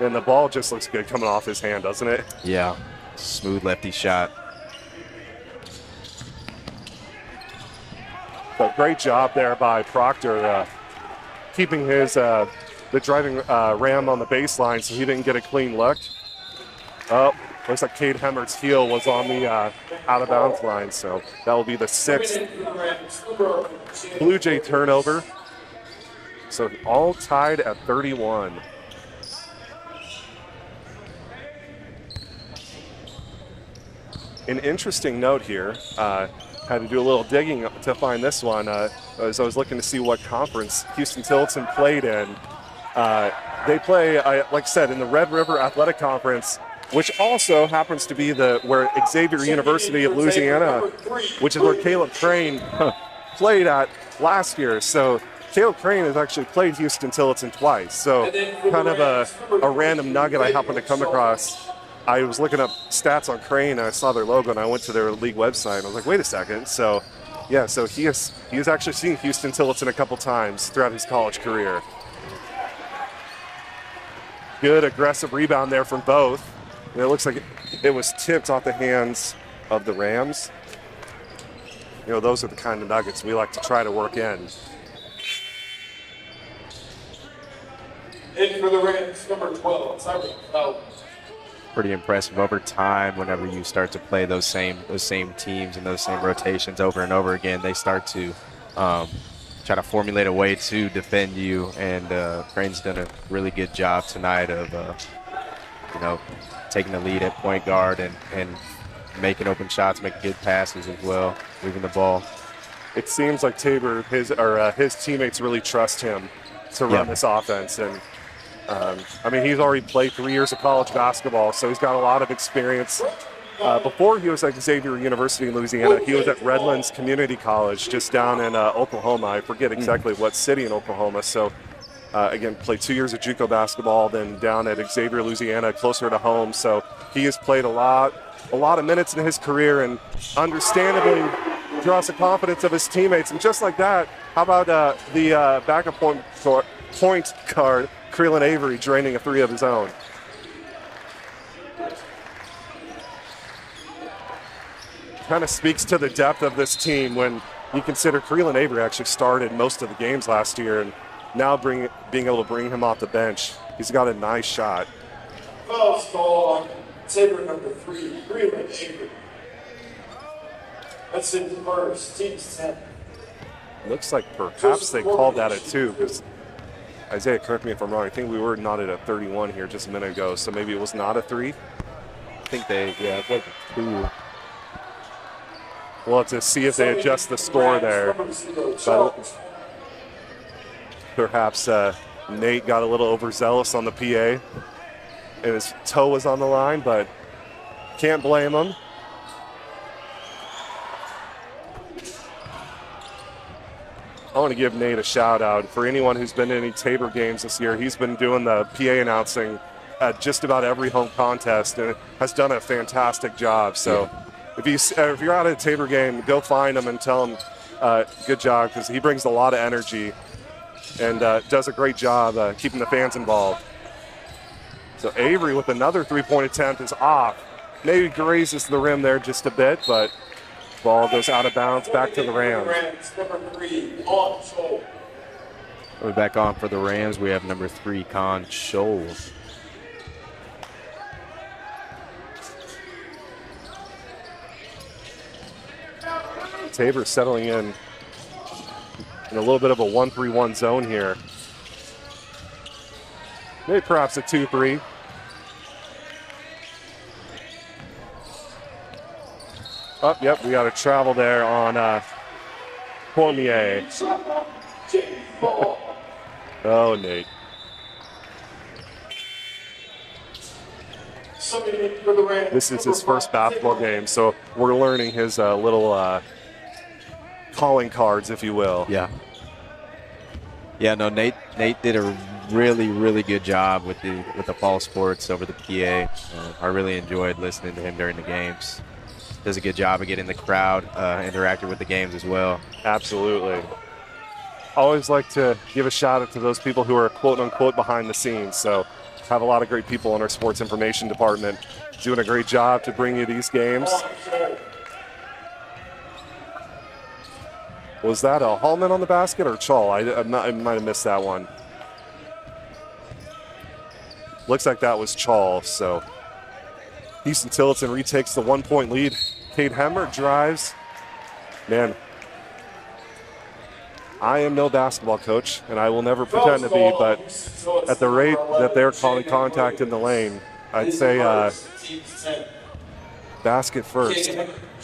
And the ball just looks good coming off his hand, doesn't it? Yeah. Smooth lefty shot. So great job there by Proctor, uh, keeping his uh, the driving uh, ram on the baseline, so he didn't get a clean look. Oh, looks like Cade Hemmert's heel was on the uh, out of bounds line, so that will be the sixth Coming in for the Rams, number two. Blue Jay turnover. So all tied at 31. An interesting note here. Uh, had to do a little digging to find this one uh, as I was looking to see what conference Huston Tillotson played in. Uh, they play, uh, like I said, in the Red River Athletic Conference, which also happens to be the where Xavier University of Louisiana, which is where Caleb Crane played at last year. So Caleb Crane has actually played Huston Tillotson twice. So kind of a, a random nugget I happened to come across. I was looking up stats on Crane and I saw their logo and I went to their league website and I was like, wait a second. So yeah, so he has he has actually seen Huston Tillotson a couple times throughout his college career. Good aggressive rebound there from Voth. And it looks like it, it was tipped off the hands of the Rams. You know, those are the kind of nuggets we like to try to work in. In for the Rams, number 12, Tyreek Fowler. pretty impressive over time whenever you start to play those same those same teams and those same rotations over and over again they start to um, try to formulate a way to defend you and uh, Crane's done a really good job tonight of uh, you know taking the lead at point guard and, and making open shots making good passes as well moving the ball It seems like Tabor, his or uh, his teammates really trust him to run Yeah. this offense, and um, I mean he's already played three years of college basketball, so he's got a lot of experience. Uh, before he was at Xavier University in Louisiana, he was at Redlands Community College just down in uh, Oklahoma. I forget exactly what city in Oklahoma. So uh, again, played two years of JUCO basketball, then down at Xavier, Louisiana, closer to home. So he has played a lot, a lot of minutes in his career, and understandably draws the confidence of his teammates. And just like that, how about uh, the uh, backup point, point guard, Creelan Avery, draining a three of his own? Kind of speaks to the depth of this team when you consider Creelan Avery actually started most of the games last year, and now bring, being able to bring him off the bench, he's got a nice shot. Foul call on Tabor number three, Creelan Avery. That's in first, team's 10. Looks like perhaps they called that a two because Isaiah, correct me if I'm wrong. I think we were not at a 31 here just a minute ago, so maybe it was not a three. I think they yeah it was a two We'll have to see if they adjust the score there. Charles. Perhaps uh, Nate got a little overzealous on the PA, and his toe was on the line, but can't blame him. I want to give Nate a shout out for anyone who's been to any Tabor games this year. He's been doing the PA announcing at just about every home contest and has done a fantastic job. So if you if you're out at a Tabor game, go find him and tell him uh, good job because he brings a lot of energy and uh, does a great job uh, keeping the fans involved. So Avery with another three-point attempt is off. Maybe grazes the rim there just a bit, but ball goes out of bounds back to the Rams. We're back on for the Rams. We have number three, Con Scholes. Tabor settling in in a little bit of a 1-3-1 zone here. Maybe perhaps a 2-3. Oh, yep, we got to travel there on uh, Cormier. Oh, Nate. This is his first basketball game, so we're learning his uh, little uh, calling cards, if you will. Yeah. Yeah, no, Nate Nate did a really, really good job with the with the fall sports over the PA. Uh, I really enjoyed listening to him during the games. Does a good job of getting the crowd uh, interacted with the games as well. Absolutely. Always like to give a shout out to those people who are quote unquote behind the scenes. So, have a lot of great people in our sports information department doing a great job to bring you these games. Was that a Hallman on the basket or Chal? I, I'm I might have missed that one. looks like that was Chall. So Huston Tillotson retakes the one point lead. Cade Hemmert drives. Man, I am no basketball coach, and I will never pretend to be, but at the rate that they're calling contact in the lane, I'd say uh, basket first.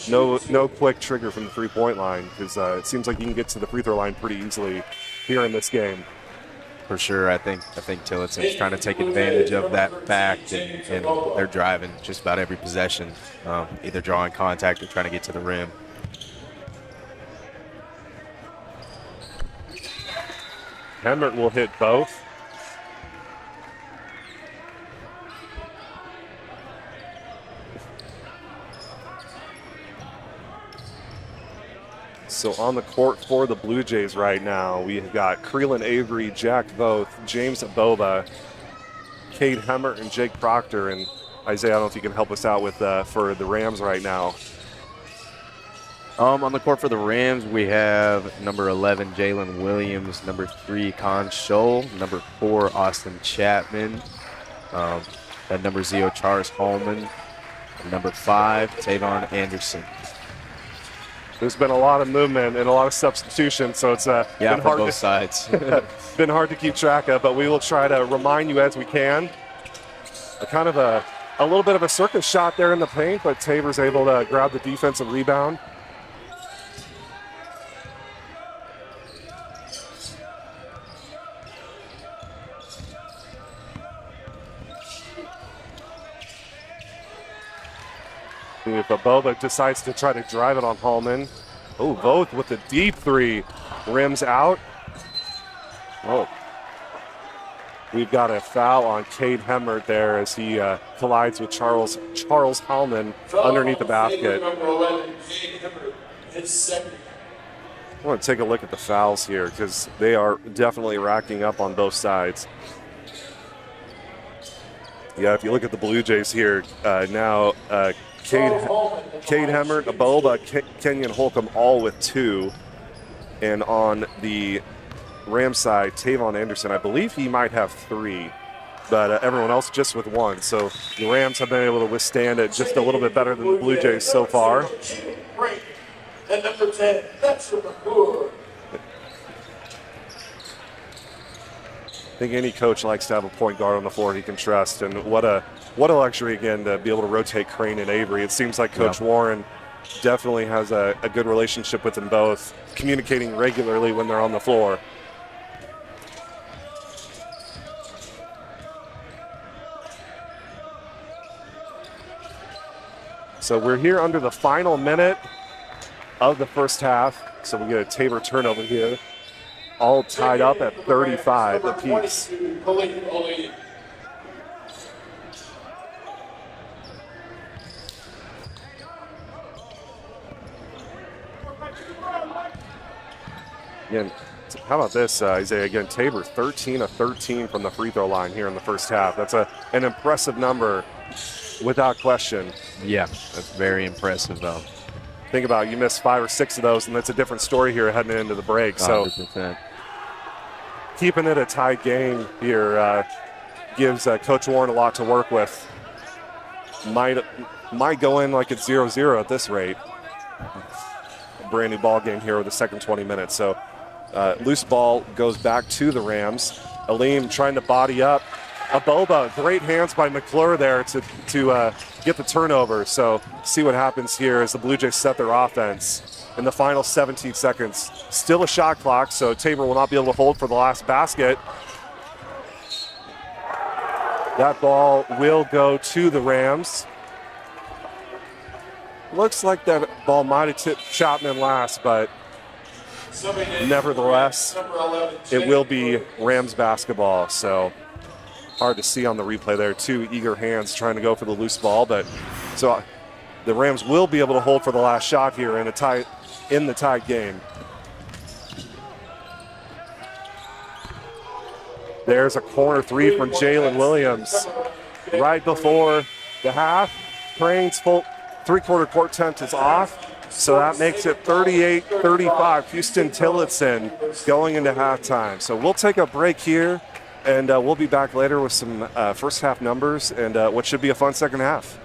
No, no quick trigger from the three-point line because uh, it seems like you can get to the free throw line pretty easily here in this game. For sure, I think I think Tillotson's trying to take advantage of that fact, and, and they're driving just about every possession, um, either drawing contact or trying to get to the rim. Hemmert will hit both. So on the court for the Blue Jays right now, we have got Creelan Avery, Jack Voth, James Boba, Cade Hemmert, and Jake Proctor. And Isaiah, I don't know if you can help us out with uh, for the Rams right now. Um, on the court for the Rams, we have number 11, Jalen Williams, number three, Con Scholl, number four, Austin Chapman, um, at number zero, Charles Holman, and number five, Tavon Anderson. There's been a lot of movement and a lot of substitution, so it's uh, Yeah, been hard both to, sides. been hard to keep track of, but we will try to remind you as we can. A kind of a, a little bit of a circus shot there in the paint, but Tabor's able to grab the defensive rebound. If Boba decides to try to drive it on Hallman. Oh, Voth with the deep three. Rims out. Oh. We've got a foul on Cade Hemmert there as he uh, collides with Charles Charles Hallman underneath the basket. 11, Cade Hemmert, his second. I want to take a look at the fouls here because they are definitely racking up on both sides. Yeah, if you look at the Blue Jays here, uh, now uh, Cade, Cade Hemmert, Aboba, Ke- Kenyon Holcomb all with two. And on the Ram side, Tavon Anderson, I believe he might have three, but uh, everyone else just with one. So the Rams have been able to withstand it just a little bit better than the Blue Jays so far. And number 10, that's. I think any coach likes to have a point guard on the floor he can trust, and what a what a luxury again to be able to rotate Crane and Avery. It seems like Coach Yeah. Warren definitely has a, a good relationship with them both, communicating regularly when they're on the floor. So we're here under the final minute of the first half. So we get a Tabor turnover here, all tied up at 35 apiece. Again, how about this, uh, Isaiah? Again, Tabor 13 of 13 from the free throw line here in the first half. That's a an impressive number, without question. Yeah, that's very impressive, though. Think about it, you missed five or six of those, and that's a different story here heading into the break. So 100%. keeping it a tight game here uh, gives uh, Coach Warren a lot to work with. Might might go in like it's 0-0 at this rate. Brand new ball game here with the second 20 minutes. So uh, loose ball goes back to the Rams. Aleem trying to body up. Aboba, great hands by McClure there to to uh, get the turnover. So see what happens here as the Blue Jays set their offense in the final 17 seconds. Still a shot clock, so Tabor will not be able to hold for the last basket. That ball will go to the Rams. Looks like that ball might have tipped Chapman last, but nevertheless, it will be Rams basketball. So hard to see on the replay there. Two eager hands trying to go for the loose ball, but so the Rams will be able to hold for the last shot here in a tight in the tight game. There's a corner three from Jalen Williams right before the half. Crane's full three-quarter court tent is off. So that makes it 38-35. Huston Tillotson going into halftime. So we'll take a break here And uh, we'll be back later with some uh, first half numbers and uh, what should be a fun second half.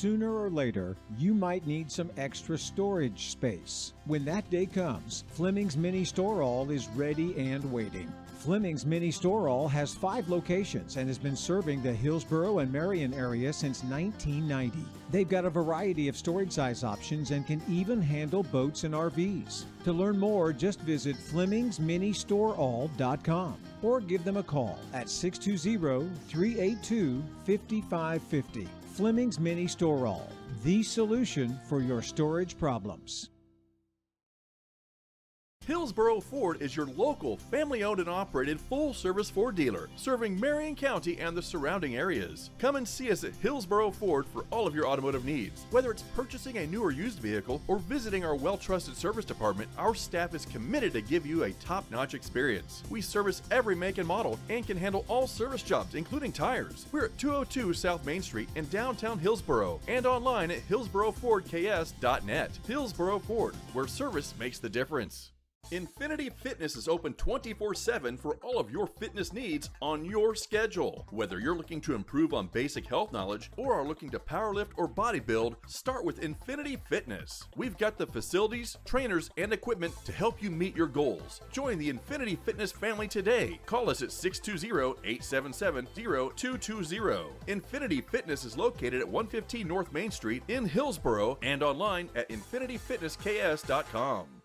Sooner or later, you might need some extra storage space. When that day comes, Fleming's Mini Store All is ready and waiting. Fleming's Mini Store All has five locations and has been serving the Hillsboro and Marion area since 1990. They've got a variety of storage size options and can even handle boats and RVs. To learn more, just visit FlemingsMiniStoreAll.com or give them a call at 620 382 5550. Fleming's Mini Store All, the solution for your storage problems. Hillsboro Ford is your local, family owned and operated full service Ford dealer, serving Marion County and the surrounding areas. Come and see us at Hillsboro Ford for all of your automotive needs. Whether it's purchasing a new or used vehicle or visiting our well trusted service department, our staff is committed to give you a top notch experience. We service every make and model and can handle all service jobs, including tires. We're at 202 South Main Street in downtown Hillsboro and online at hillsborofordks.net. Hillsboro Ford, where service makes the difference. Infinity Fitness is open 24 7 for all of your fitness needs on your schedule. Whether you're looking to improve on basic health knowledge or are looking to powerlift or bodybuild, start with Infinity Fitness. We've got the facilities, trainers, and equipment to help you meet your goals. Join the Infinity Fitness family today. Call us at 620 877 0220. Infinity Fitness is located at 115 North Main Street in Hillsboro and online at infinityfitnessks.com.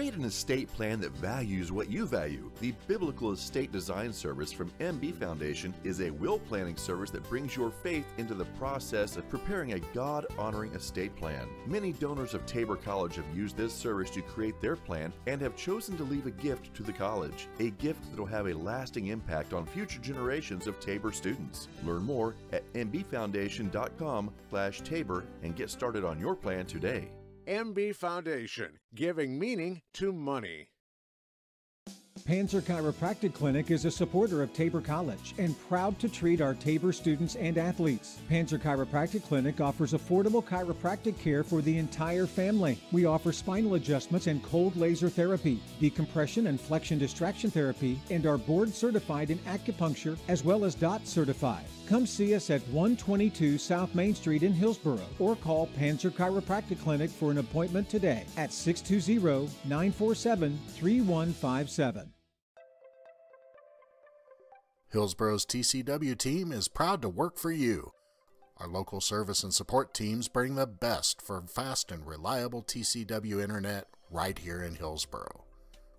Create an estate plan that values what you value. The Biblical Estate Design Service from MB Foundation is a will planning service that brings your faith into the process of preparing a God honoring estate plan. Many donors of Tabor College have used this service to create their plan and have chosen to leave a gift to the college, a gift that will have a lasting impact on future generations of Tabor students. Learn more at mbfoundation.com/tabor and get started on your plan today. MB Foundation, giving meaning to money. Panzer Chiropractic Clinic is a supporter of Tabor College and proud to treat our Tabor students and athletes. Panzer Chiropractic Clinic offers affordable chiropractic care for the entire family. We offer spinal adjustments and cold laser therapy, decompression and flexion distraction therapy, and are board certified in acupuncture as well as DOT certified. Come see us at 122 South Main Street in Hillsboro or call Panzer Chiropractic Clinic for an appointment today at 620 947 3157. Hillsboro's TCW team is proud to work for you. Our local service and support teams bring the best for fast and reliable TCW internet right here in Hillsboro.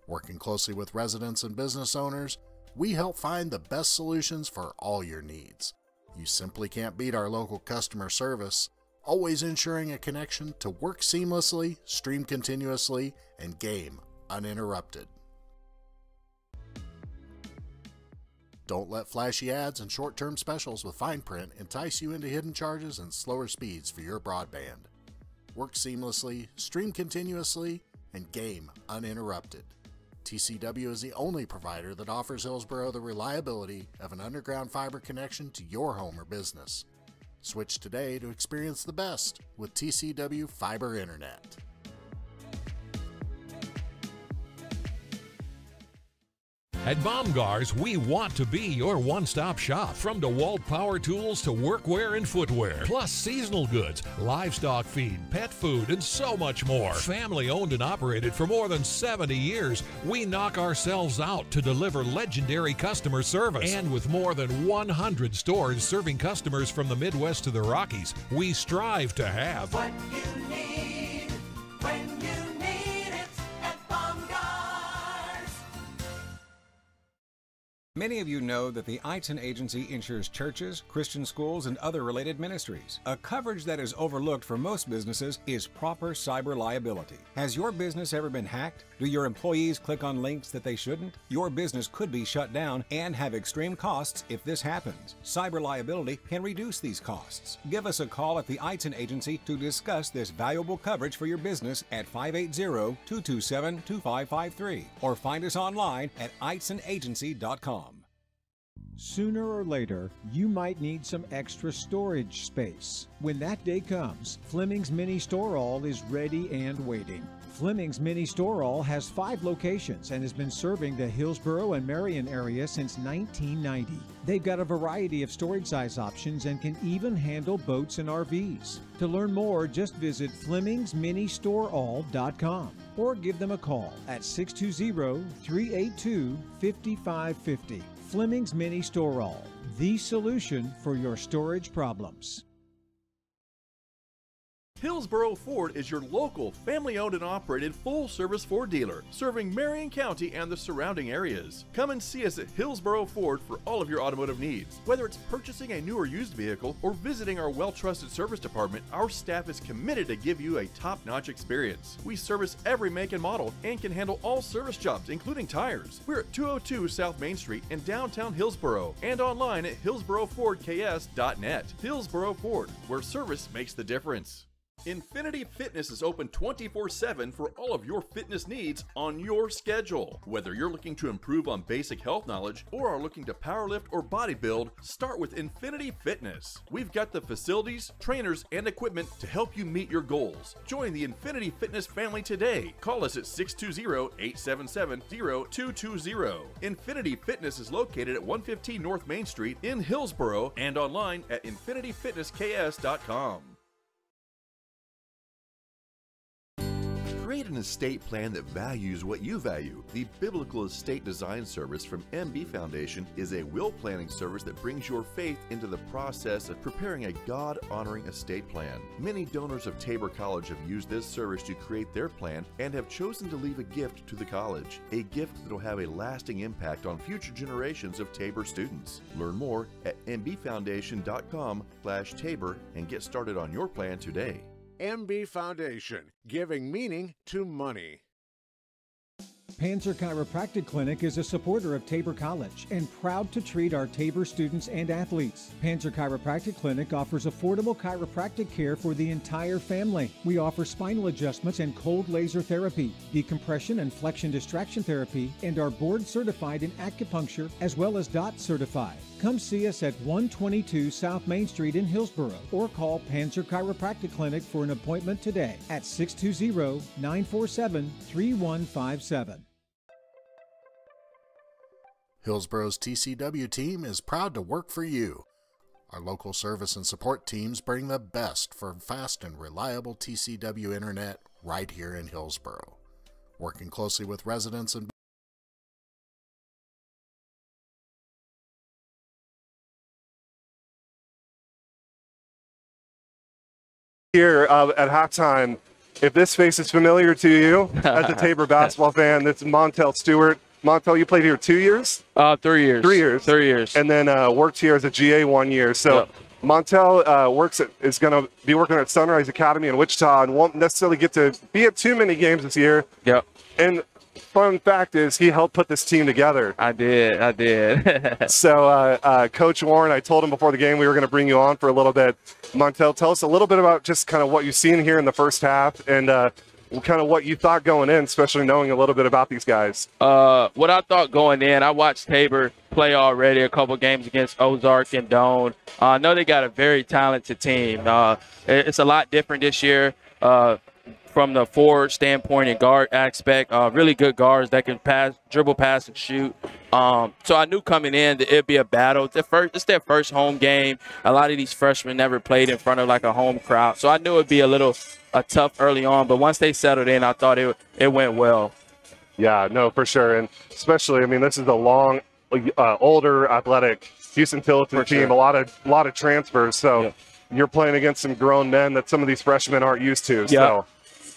Working closely with residents and business owners, we help find the best solutions for all your needs. You simply can't beat our local customer service, always ensuring a connection to work seamlessly, stream continuously, and game uninterrupted. Don't let flashy ads and short term specials with fine print entice you into hidden charges and slower speeds for your broadband. Work seamlessly, stream continuously, and game uninterrupted. TCW is the only provider that offers Hillsboro the reliability of an underground fiber connection to your home or business. Switch today to experience the best with TCW Fiber Internet. At Bomgaars, we want to be your one stop shop. From DeWalt power tools to workwear and footwear, plus seasonal goods, livestock feed, pet food, and so much more. Family owned and operated for more than 70 years, we knock ourselves out to deliver legendary customer service. And with more than 100 stores serving customers from the Midwest to the Rockies, we strive to have What you need when you Many of you know that the Eitzen Agency insures churches, Christian schools, and other related ministries. A coverage that is overlooked for most businesses is proper cyber liability. Has your business ever been hacked? Do your employees click on links that they shouldn't? Your business could be shut down and have extreme costs if this happens. Cyber liability can reduce these costs. Give us a call at the Eitzen Agency to discuss this valuable coverage for your business at 580-227-2553 or find us online at eitzenagency.com. Sooner or later, you might need some extra storage space. When that day comes, Fleming's Mini Store All is ready and waiting. Fleming's Mini Store All has five locations and has been serving the Hillsboro and Marion area since 1990. They've got a variety of storage size options and can even handle boats and RVs. To learn more, just visit FlemingsMiniStoreAll.com or give them a call at 620 382 5550. Fleming's Mini Store All, the solution for your storage problems. Hillsboro Ford is your local, family owned and operated full service Ford dealer, serving Marion County and the surrounding areas. Come and see us at Hillsboro Ford for all of your automotive needs. Whether it's purchasing a new or used vehicle or visiting our well trusted service department, our staff is committed to give you a top notch experience. We service every make and model and can handle all service jobs, including tires. We're at 202 South Main Street in downtown Hillsboro and online at hillsborofordks.net. Hillsboro Ford, where service makes the difference. Infinity Fitness is open 24 7 for all of your fitness needs on your schedule. Whether you're looking to improve on basic health knowledge or are looking to powerlift or bodybuild, start with Infinity Fitness. We've got the facilities, trainers, and equipment to help you meet your goals. Join the Infinity Fitness family today. Call us at 620 877 0220. Infinity Fitness is located at 115 North Main Street in Hillsboro and online at infinityfitnessks.com. Create an estate plan that values what you value. The Biblical Estate Design Service from MB Foundation is a will planning service that brings your faith into the process of preparing a God honoring estate plan. Many donors of Tabor College have used this service to create their plan and have chosen to leave a gift to the college, a gift that will have a lasting impact on future generations of Tabor students. Learn more at mbfoundation.com/tabor and get started on your plan today. MB Foundation, giving meaning to money. Panzer Chiropractic Clinic is a supporter of Tabor College and proud to treat our Tabor students and athletes. Panzer Chiropractic Clinic offers affordable chiropractic care for the entire family. We offer spinal adjustments and cold laser therapy, decompression and flexion distraction therapy, and are board certified in acupuncture as well as DOT certified. Come see us at 122 South Main Street in Hillsboro or call Panzer Chiropractic Clinic for an appointment today at 620 947 3157. Hillsboro's TCW team is proud to work for you. Our local service and support teams bring the best for fast and reliable TCW internet right here in Hillsboro. Working closely with residents and here uh, at halftime. If this face is familiar to you as a Tabor basketball fan, that's Montel Stewart. Montel, you played here two years? Uh, three years. Three years. Three years. And then uh, worked here as a GA one year. So Yep. Montel uh, works at, is going to be working at Sunrise Academy in Wichita and won't necessarily get to be at too many games this year. Yep. And fun fact is he helped put this team together. I did. I did. So, uh, uh, Coach Warren, I told him before the game we were going to bring you on for a little bit. Montel, tell us a little bit about just kind of what you've seen here in the first half and uh, kind of what you thought going in, especially knowing a little bit about these guys. Uh, what I thought going in, I watched Tabor play already a couple games against Ozark and Doane. Uh, I know they got a very talented team. Uh, it's a lot different this year uh, from the forward standpoint and guard aspect. Uh, really good guards that can pass, dribble, pass, and shoot. Um, so I knew coming in that it'd be a battle. It's their first, it's their first home game. A lot of these freshmen never played in front of like a home crowd, so I knew it'd be a little uh, tough early on. But once they settled in, I thought it it went well. Yeah, no, for sure. And especially, I mean, this is a long, uh, older, athletic Huston Tillotson For team. sure. A lot of, lot of transfers. So you're playing against some grown men that some of these freshmen aren't used to. Yeah. So,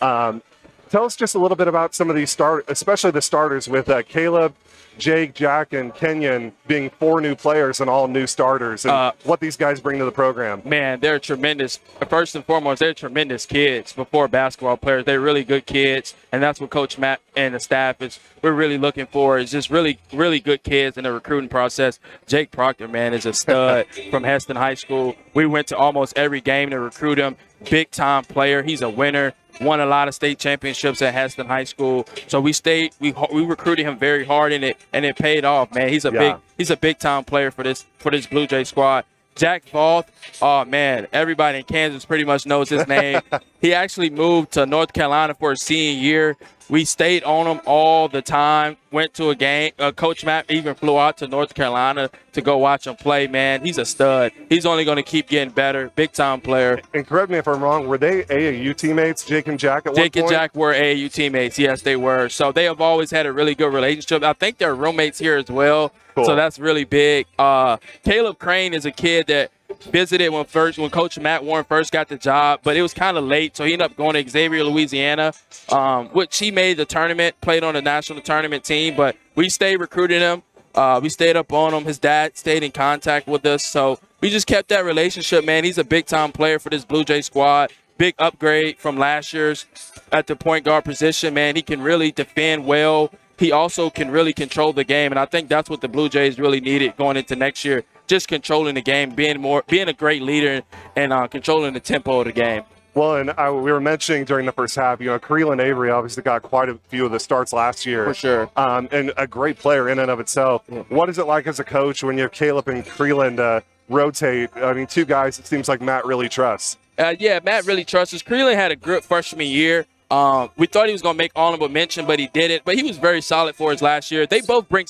um, tell us just a little bit about some of these start, especially the starters with uh, Caleb, Jake, Jack, and Kenyon being four new players and all new starters, and Uh, what these guys bring to the program. man, they're tremendous. First and foremost, they're tremendous kids before basketball players. They're really good kids, and that's what Coach Matt and the staff is. We're really looking for is just really, really good kids in the recruiting process. Jake Proctor, man, is a stud from Hesston High School. We went to almost every game to recruit him. Big time player. He's a winner. Won a lot of state championships at Hesston High School. So we stayed, we we recruited him very hard in it, and it paid off, man. He's a Yeah. big he's a big time player for this for this Blue Jay squad. Jack Voth, oh man, everybody in Kansas pretty much knows his name. he actually moved to North Carolina for his senior year. We stayed on him all the time. Went to a game. Uh, Coach Matt even flew out to North Carolina to go watch him play. Man, he's a stud. He's only going to keep getting better. Big time player. And correct me if I'm wrong. Were they AAU teammates, Jake and Jack? At Jake and? Jack were AAU teammates. Yes, they were. So they have always had a really good relationship. I think they're roommates here as well. Cool. So that's really big. Uh, Caleb Crane is a kid that visited when first when Coach Matt Warren first got the job, but it was kind of late, so he ended up going to Xavier, Louisiana, um, which he made the tournament, played on the national tournament team. But we stayed recruiting him. Uh, we stayed up on him. His dad stayed in contact with us, so we just kept that relationship. Man, he's a big time player for this Blue Jay squad. Big upgrade from last year's at the point guard position. Man, he can really defend well. He also can really control the game, and I think that's what the Blue Jays really needed going into next year. Just controlling the game, being more, being a great leader, and uh, controlling the tempo of the game. Well, and I, we were mentioning during the first half, you know, Creelan Avery obviously got quite a few of the starts last year. For sure. Um, and a great player in and of itself. What is it like as a coach when you have Caleb and Creelan uh, rotate? I mean, two guys it seems like Matt really trusts. Uh, yeah, Matt really trusts us. Creelan had a good freshman year. Um, we thought he was going to make honorable mention, but he didn't. But he was very solid for his last year. They both bring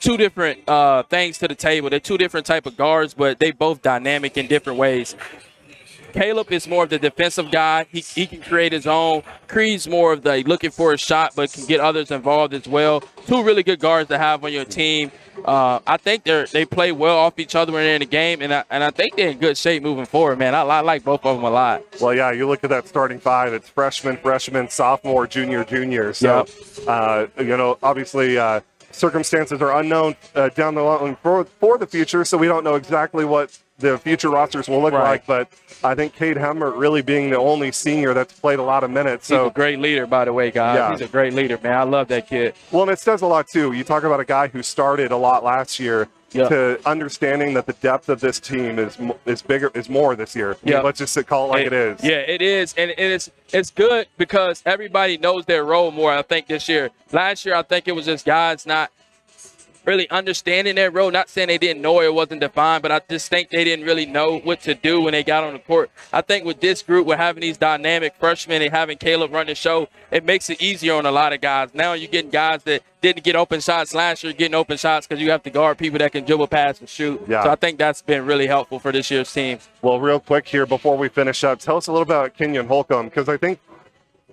two different uh, things to the table. They're two different type of guards, but they both dynamic in different ways. Caleb is more of the defensive guy. He, he can create his own. Creed's more of the looking for a shot, but can get others involved as well. Two really good guards to have on your team. Uh, I think they they play well off each other when they're in the game, and I, and I think they're in good shape moving forward, man. I, I like both of them a lot. Well, yeah, you look at that starting five. It's freshman, freshman, sophomore, junior, junior. So, uh, you know, obviously uh, circumstances are unknown uh, down the line for, for the future, so we don't know exactly what the future rosters will look Right. like. But I think Cade Hemmert really being the only senior that's played a lot of minutes. He's So, a great leader, by the way, guys. Yeah. He's a great leader, man. I love that kid. well, and it says a lot too. You talk about a guy who started a lot last year. Yeah. To understanding that the depth of this team is is bigger is more this year. I mean, Yeah. let's just call it like it is. Yeah, it is, and, and it's it's good because everybody knows their role more. I think this year, last year, I think it was just guys not really understanding their role. Not saying they didn't know it wasn't defined, but I just think they didn't really know what to do when they got on the court. I think with this group, with having these dynamic freshmen and having Caleb run the show, it makes it easier on a lot of guys. Now you're getting guys that didn't get open shots last year, getting open shots because you have to guard people that can dribble, pass, and shoot. Yeah. So I think that's been really helpful for this year's team. Well, real quick here before we finish up, tell us a little about Kenyon Holcomb because I think,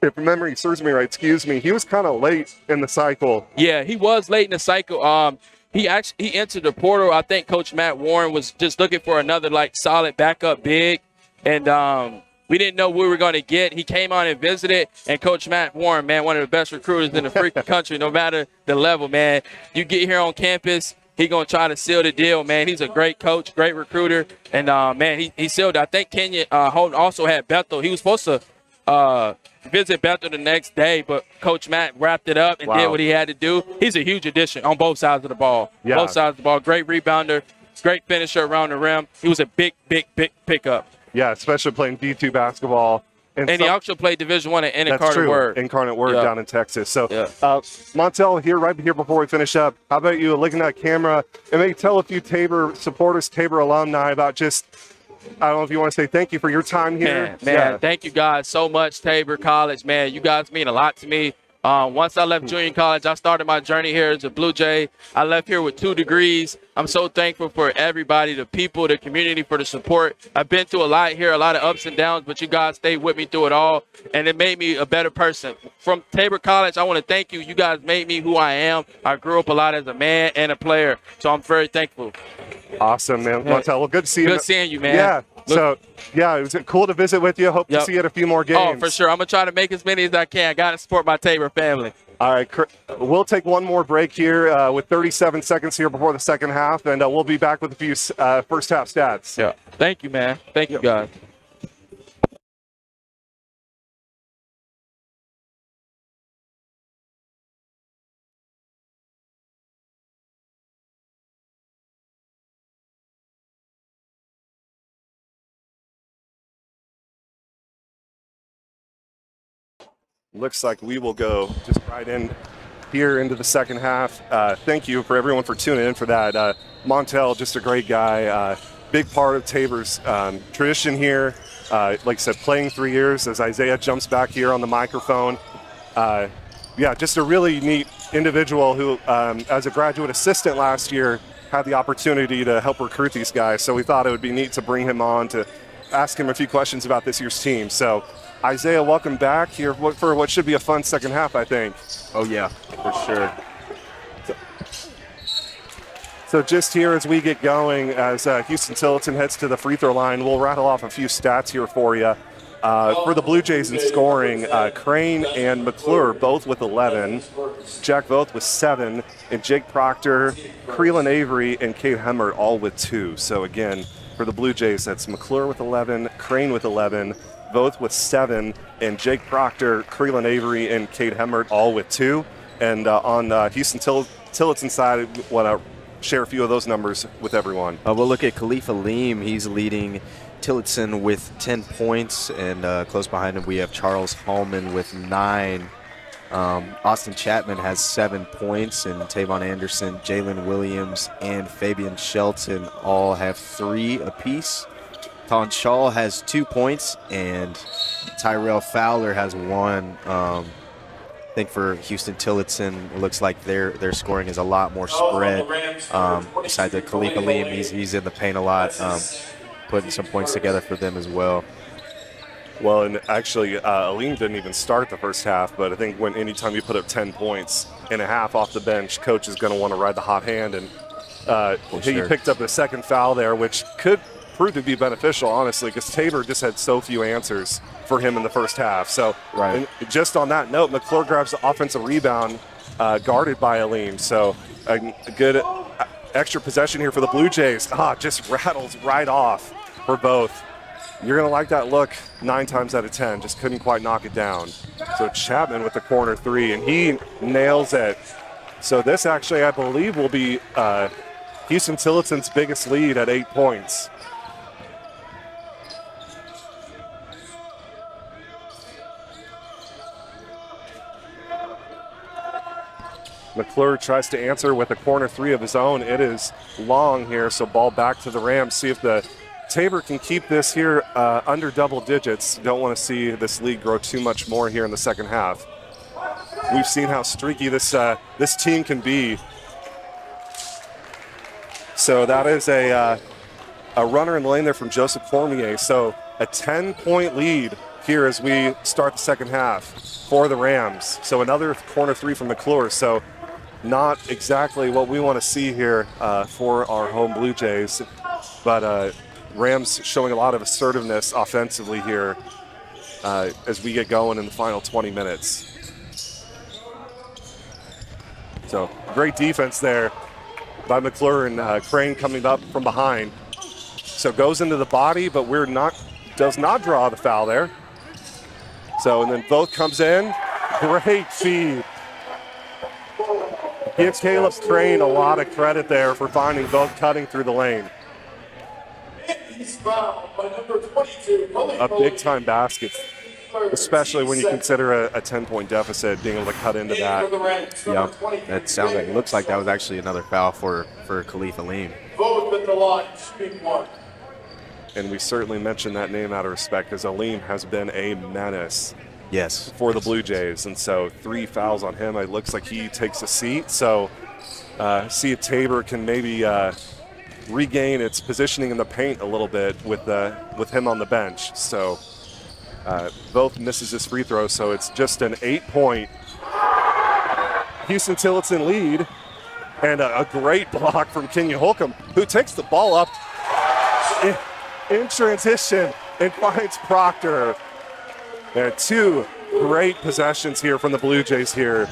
if memory serves me right, excuse me, he was kind of late in the cycle. Yeah, he was late in the cycle. Um, he actually he entered the portal. I think Coach Matt Warren was just looking for another like solid backup big, and um, we didn't know we were going to get. He came on and visited, and Coach Matt Warren, man, one of the best recruiters in the freaking country, no matter the level, man. You get here on campus. He gonna try to seal the deal, man. He's a great coach, great recruiter, and uh, man, he, he sealed. it. I think Kenya uh, Holden also had Bethel. He was supposed to uh, visit Bethel the next day, but Coach Matt wrapped it up and did what he had to do. He's a huge addition on both sides of the ball. Yeah. Both sides of the ball. Great rebounder, great finisher around the rim. He was a big, big, big pickup. Yeah, especially playing D2 basketball. And he some- also played Division One at That's Incarnate true. Word. Incarnate Word Yeah. down in Texas. So, Yeah. uh, Montel, here, right here before we finish up, how about you looking at camera and maybe tell a few Tabor supporters, Tabor alumni about just, I don't know if you want to say thank you for your time here. Man, man, thank you guys so much, Tabor College. Man, you guys mean a lot to me. Um, once I left junior college, I started my journey here as a Blue Jay. I left here with two degrees. I'm so thankful for everybody, the people, the community, for the support. I've been through a lot here, a lot of ups and downs, but you guys stayed with me through it all, and it made me a better person. From Tabor College, I want to thank you. You guys made me who I am. I grew up a lot as a man and a player, so I'm very thankful. Awesome, man. Montel, well, good to see you. Good seeing you, man. Yeah. Look- so, yeah, it was cool to visit with you. Hope Yep. to see you at a few more games. Oh, for sure. I'm gonna try to make as many as I can. Gotta support my Tabor family. All right, we'll take one more break here uh, with 37 seconds here before the second half, and uh, we'll be back with a few uh, first half stats. Yeah. Thank you, man. Thank you, guys. Looks like we will go just right in here into the second half. Uh, thank you for everyone for tuning in for that. Uh, Montel, just a great guy. Uh, big part of Tabor's um, tradition here. Uh, like I said, playing three years as Isaiah jumps back here on the microphone. Uh, yeah, just a really neat individual who, um, as a graduate assistant last year, had the opportunity to help recruit these guys. So we thought it would be neat to bring him on to ask him a few questions about this year's team. So, Isaiah, welcome back here for what should be a fun second half, I think. Oh yeah, for sure. So just here as we get going, as uh, Huston Tillotson heads to the free throw line, we'll rattle off a few stats here for you. Uh, for the Blue Jays in scoring, uh, Crane and McClure both with 11, Jack Voth with 7, and Jake Proctor, Creelan Avery, and Cade Hemmert all with 2. So again, for the Blue Jays, that's McClure with 11, Crane with 11, Voth with 7, and Jake Proctor, Creelan Avery, and Cade Hemmert all with 2. And uh, on uh, Huston Till- Tillotson side, want to share a few of those numbers with everyone. Uh, we'll look at Khalif Aleem. He's leading Tillotson with 10 points, and uh, close behind him we have Charles Hallman with nine. Um, Austin Chapman has seven points, and Tavon Anderson, Jalen Williams, and Fabian Shelton all have three apiece. Colin Shaw has two points, and Tyrell Fowler has one. Um, I think for Huston Tillotson, it looks like their their scoring is a lot more spread. Um, besides the Khalif Aleem, he's, he's in the paint a lot, um, putting some points together for them as well. Well, and actually, uh, Aleem didn't even start the first half, but I think when anytime you put up 10 points and a half off the bench, coach is going to want to ride the hot hand. And uh, For he sure. picked up a second foul there, which could prove to be beneficial, honestly, because Tabor just had so few answers for him in the first half. So, Right. and just on that note, McClure grabs the offensive rebound, uh, guarded by Aleem. So, a, a good uh, extra possession here for the Blue Jays. Ah, just rattles right off for both. You're going to like that look nine times out of 10. Just couldn't quite knock it down. So Chapman with the corner three, and he nails it. So this actually, I believe, will be uh, Huston Tillotson's biggest lead at eight points. McClure tries to answer with a corner three of his own. It is long here, so ball back to the Rams. See if the Tabor can keep this here uh, under double digits. Don't want to see this lead grow too much more here in the second half. We've seen how streaky this uh, this team can be. So that is a uh, a runner in the lane there from Joseph Cormier. So a 10 point lead here as we start the second half for the Rams. So another corner three from McClure. So not exactly what we want to see here uh, for our home Blue Jays, but uh, Rams showing a lot of assertiveness offensively here uh, as we get going in the final 20 minutes. So great defense there by McClure and uh, Crane coming up from behind. So goes into the body, but we're not does not draw the foul there. So and then Voth comes in. Great feed. Gives Caleb Crane a lot of credit there for finding Voth cutting through the lane. He's fouled by number 22. A big time basket, especially when you consider a, a 10 point deficit, being able to cut into that. Yeah, that sounds like looks like that was actually another foul for for Khalif Aleem. Voth at the line, shooting one. And we certainly mention that name out of respect because Aleem has been a menace Yes, for the Blue Jays. And so three fouls on him. It looks like he takes a seat. So uh, see if Tabor can maybe uh, regain its positioning in the paint a little bit with, uh, with him on the bench. So uh, Voth misses his free throw. So it's just an eight point Huston Tillotson lead. And a, a great block from Kenyon Holcomb, who takes the ball up in, in transition and finds Proctor. There are two great possessions here from the Blue Jays here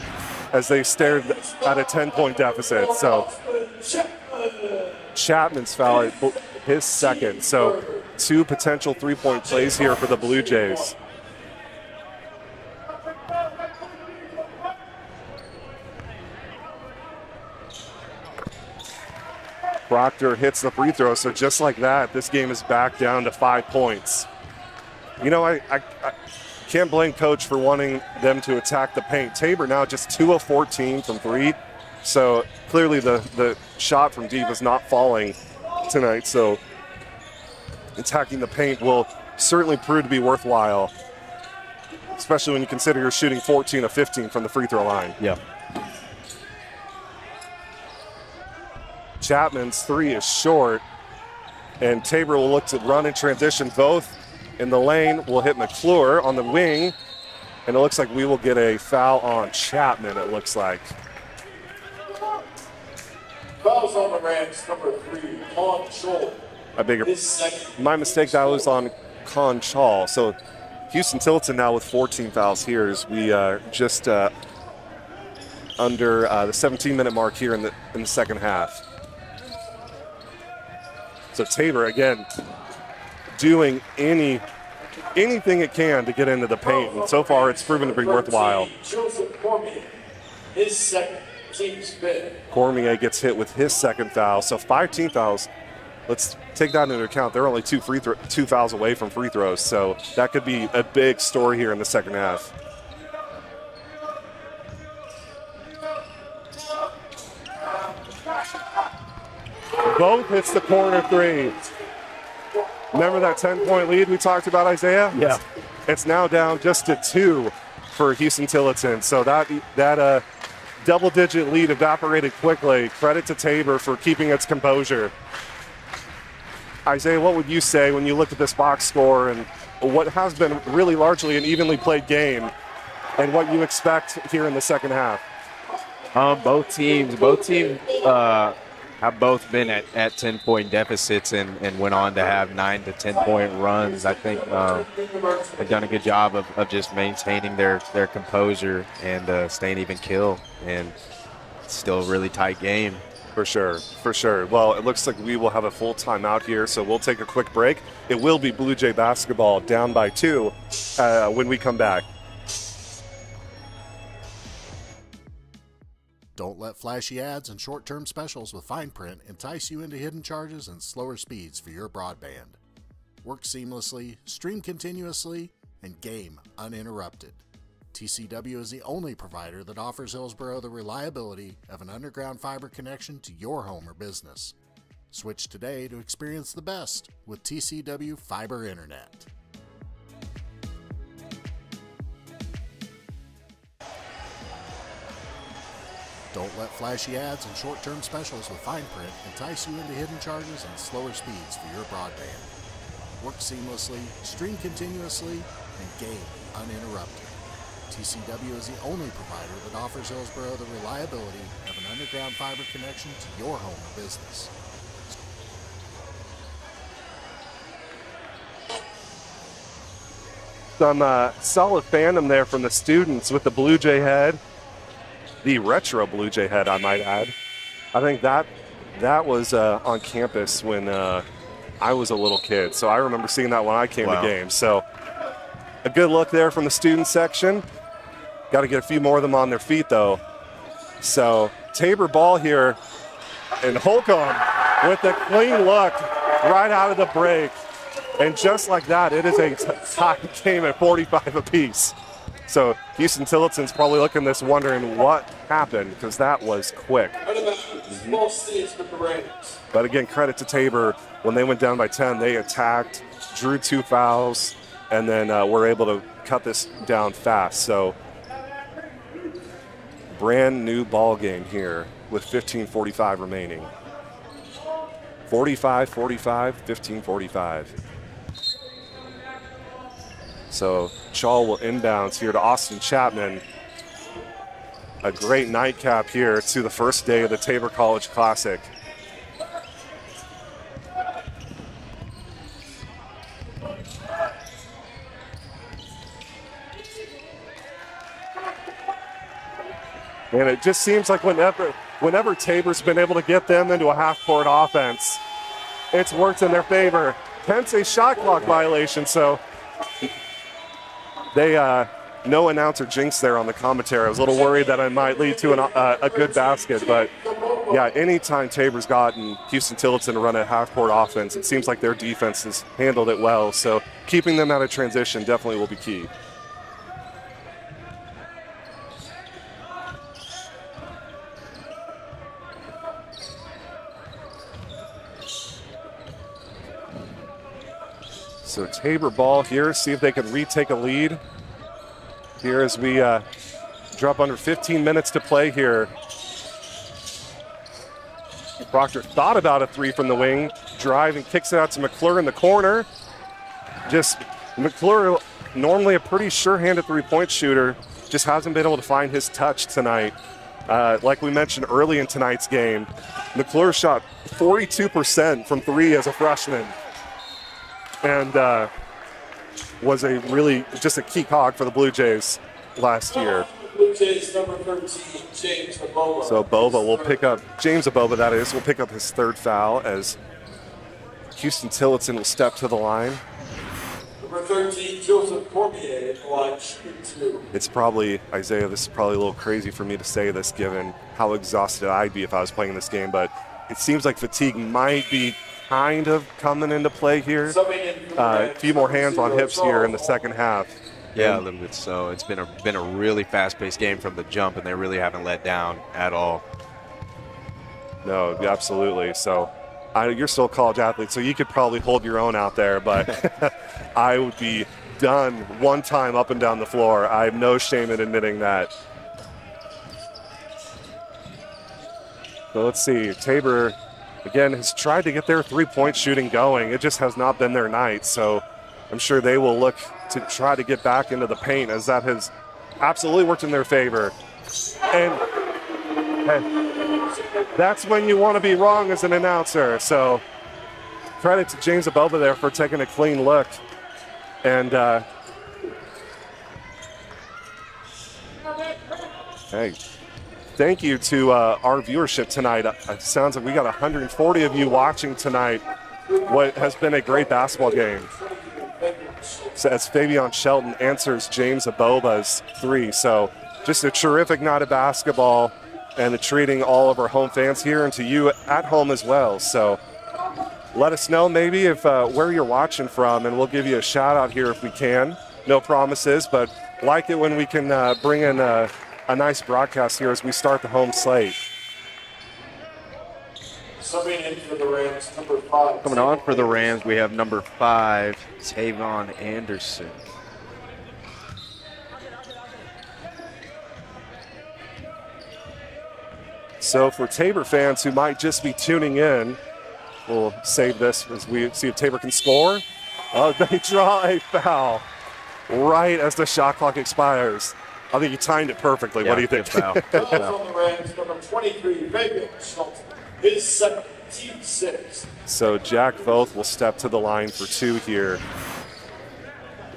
as they stared at a 10 point deficit. So Chapman's foul, his second. So two potential three point plays here for the Blue Jays. Proctor hits the free throw. So just like that, this game is back down to five points. You know, I, I, I can't blame coach for wanting them to attack the paint. Tabor now just 2 of 14 from three. So clearly the, the shot from deep is not falling tonight. So attacking the paint will certainly prove to be worthwhile, especially when you consider you're shooting 14 of 15 from the free throw line. Yeah. Chapman's three is short, and Tabor will look to run and transition both in the lane. Will hit McClure on the wing, and it looks like we will get a foul on Chapman. It looks like. Fouls on the Rams, number three, Scholl. I bigger. My mistake. That was on Con. So Huston Tillotson now with 14 fouls here as we uh, just uh, under uh, the 17 minute mark here in the in the second half. So Tabor again doing any anything it can to get into the paint, and so far it's proven to be worthwhile. His second, team's fifth. Cormier gets hit with his second foul, so five team fouls. Let's take that into account. They're only two free throw, two fouls away from free throws, so that could be a big story here in the second half. Voth hits the corner three. Remember that 10 point lead we talked about, Isaiah? Yeah. It's now down just to two for Huston Tillotson. So that that uh, double digit lead evaporated quickly. Credit to Tabor for keeping its composure. Isaiah, what would you say when you look at this box score and what has been really largely an evenly played game and what you expect here in the second half? Um, both teams, both teams uh, have both been at, at 10 point deficits and, and went on to have nine to 10 point runs. I think um, they've done a good job of, of just maintaining their, their composure and uh, staying even kill. And still a really tight game. For sure, for sure. Well, it looks like we will have a full timeout here, so we'll take a quick break. It will be Blue Jay basketball down by two uh, when we come back. Don't let flashy ads and short term specials with fine print entice you into hidden charges and slower speeds for your broadband. Work seamlessly, stream continuously, and game uninterrupted. TCW is the only provider that offers Hillsboro the reliability of an underground fiber connection to your home or business. Switch today to experience the best with TCW Fiber Internet. Don't let flashy ads and short term specials with fine print entice you into hidden charges and slower speeds for your broadband. Work seamlessly, stream continuously, and game uninterrupted. TCW is the only provider that offers Hillsboro the reliability of an underground fiber connection to your home or business. Some uh, solid fandom there from the students with the Blue Jay head, the retro Blue Jay head, I might add. I think that that was uh, on campus when uh, I was a little kid, so I remember seeing that when I came Wow. to games. So a good look there from the student section. Got to get a few more of them on their feet though. So Tabor ball here, and Holcomb with a clean look right out of the break. And just like that, it is a tie game at 45 apiece. So Huston Tillotson's probably looking at this wondering what happened because that was quick. Out of bounds, ball stays with the Rams. But again, credit to Tabor. When they went down by 10, they attacked, drew two fouls, and then uh, were able to cut this down fast. So brand new ball game here with 15:45 remaining. 45 45 15 45 so Chaw will inbounds here to Austin Chapman a great nightcap here to the first day of the Tabor College Classic And it just seems like whenever whenever Tabor's been able to get them into a half court offense, it's worked in their favor. Hence a shot clock violation. So they uh, no announcer jinx there on the commentary. I was a little worried that I might lead to an, uh, a good basket, but yeah, anytime Tabor's gotten Huston Tillotson to run a half court offense, it seems like their defense has handled it well. So keeping them out of transition definitely will be key. So Tabor ball here, see if they can retake a lead. Here as we uh, drop under 15 minutes to play here. Proctor thought about a three from the wing, drive and kicks it out to McClure in the corner. Just McClure, normally a pretty sure-handed three-point shooter, just hasn't been able to find his touch tonight. Uh, like we mentioned early in tonight's game, McClure shot 42% from three as a freshman, and uh, was a really just a key cog for the Blue Jays last year. Blue Jays number 13, James Aboba. So Boba will pick up James Aboba, that is, will pick up his third foul as Huston Tillotson will step to the line. Number 13, Joseph Cormier, line two. It's probably Isaiah. This is probably a little crazy for me to say this, given how exhausted I'd be if I was playing this game. But it seems like fatigue might be kind of coming into play here. Uh, a few more hands on hips here in the second half. Yeah, a little bit so. It's been a been a really fast-paced game from the jump, and they really haven't let down at all. No, absolutely. So I, you're still a college athlete, so you could probably hold your own out there, but I would be done one time up and down the floor. I have no shame in admitting that. So let's see. Tabor, again, has tried to get their three point shooting going. It just has not been their night. So I'm sure they will look to try to get back into the paint as that has absolutely worked in their favor. And that's when you want to be wrong as an announcer. So credit to James Aboba there for taking a clean look. And uh, hey, thank you to uh, our viewership tonight. Uh, It sounds like we got 140 of you watching tonight. What has been a great basketball game. So as Fabian Shelton answers James Aboba's three. So just a terrific night of basketball and treating all of our home fans here and to you at home as well. So let us know maybe if uh, where you're watching from, and we'll give you a shout out here if we can. No promises, but like it when we can uh, bring in a, a nice broadcast here as we start the home slate. Subbing in for the Rams, number five. Coming on for the Rams, we have number five, Tavon Anderson. So for Tabor fans who might just be tuning in, we'll save this as we see if Tabor can score. Oh, they draw a foul right as the shot clock expires. I think you timed it perfectly. what do you think? Fouls on the Rams, number 23, Fabian Shelton. His second, team six. so Jack Voth will step to the line for two here.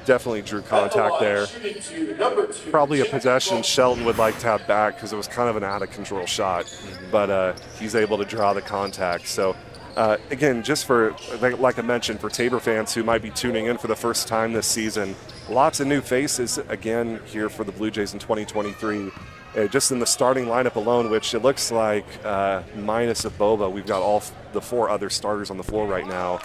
Definitely drew contact there. Shooting two, number two. Probably a possession Shelton would like to have back because it was kind of an out of control shot, but uh, he's able to draw the contact. So, uh, again, just for, like- I mentioned, for Tabor fans who might be tuning in for the first time this season, lots of new faces again here for the Blue Jays in 2023. Uh, just in the starting lineup alone, which it looks like uh, minus a Boba, we've got all the four other starters on the floor right now.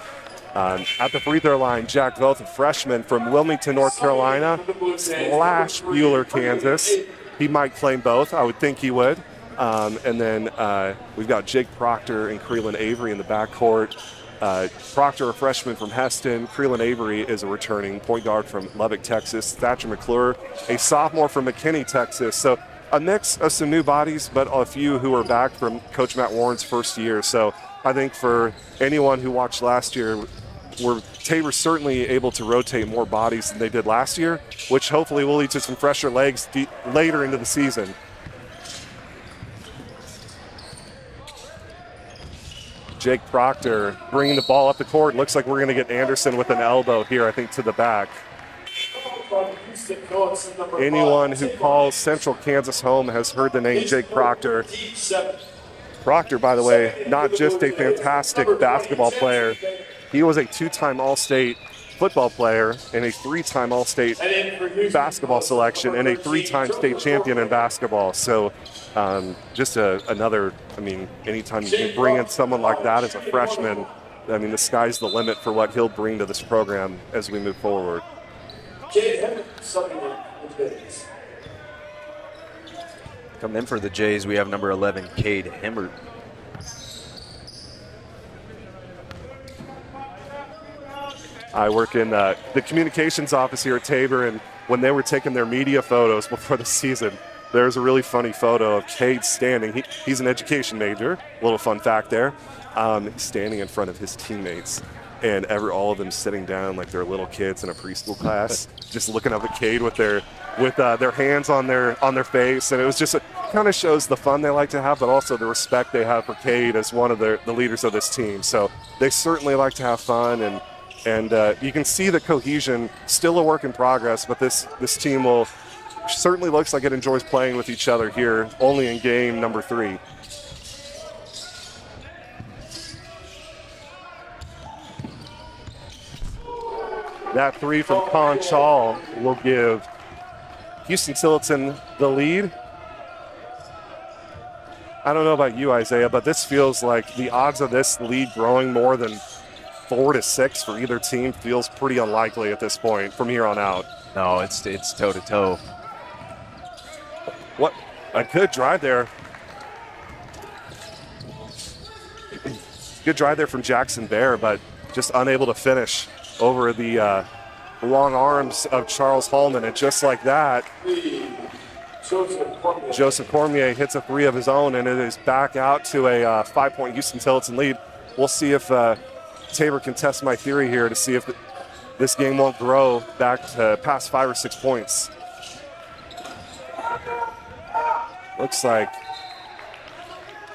Um, at the free throw line, Jack Voth, a freshman from Wilmington, North Carolina, slash Buhler, Kansas. He might claim both. I would think he would. Um, and then uh, we've got Jake Proctor and Creelan Avery in the backcourt. Uh, Proctor, a freshman from Hesston. Creelan Avery is a returning point guard from Lubbock, Texas. Thatcher McClure, a sophomore from McKinney, Texas. So a mix of some new bodies, but a few who are back from Coach Matt Warren's first year. So I think for anyone who watched last year, were Tabor certainly able to rotate more bodies than they did last year, which hopefully will lead to some fresher legs de- later into the season. Jake Proctor bringing the ball up the court. Looks like we're going to get Anderson with an elbow here, I think, to the back. Anyone who calls Central Kansas home has heard the name Jake Proctor. Proctor, by the way, not just a fantastic basketball player, he was a two time All State football player and a three time All State basketball selection and a three time state champion in basketball. So, um, just a, another, I mean, anytime you bring in someone like that as a freshman, I mean, the sky's the limit for what he'll bring to this program as we move forward. Cade Henry, subbing in the Jays. Coming in for the Jays, we have number 11, Cade Hemmert. I work in uh, the communications office here at Tabor, and when they were taking their media photos before the season, there's a really funny photo of Cade standing. He, he's an education major. Little fun fact there. Um, standing in front of his teammates, and every, all of them sitting down like they're little kids in a preschool class, just looking up at Cade with their with uh, their hands on their on their face, and it was just kind of shows the fun they like to have, but also the respect they have for Cade as one of the, the leaders of this team. So they certainly like to have fun, and and uh, you can see the cohesion. Still a work in progress, but this this team will certainly looks like it enjoys playing with each other here. Only in game number three. That three from Con Chal will give Huston Tillotson the lead. I don't know about you, Isaiah, but this feels like the odds of this lead growing more than four to six for either team feels pretty unlikely at this point from here on out. No, it's it's toe to toe. What a good drive there. Good drive there from Jackson Bear, but just unable to finish over the uh, long arms of Charles Hallman. And just like that, Joseph Cormier hits a three of his own, and it is back out to a uh, five point Huston Tillotson lead. We'll see if uh, Tabor can test my theory here to see if this game won't grow back to past five or six points. Looks like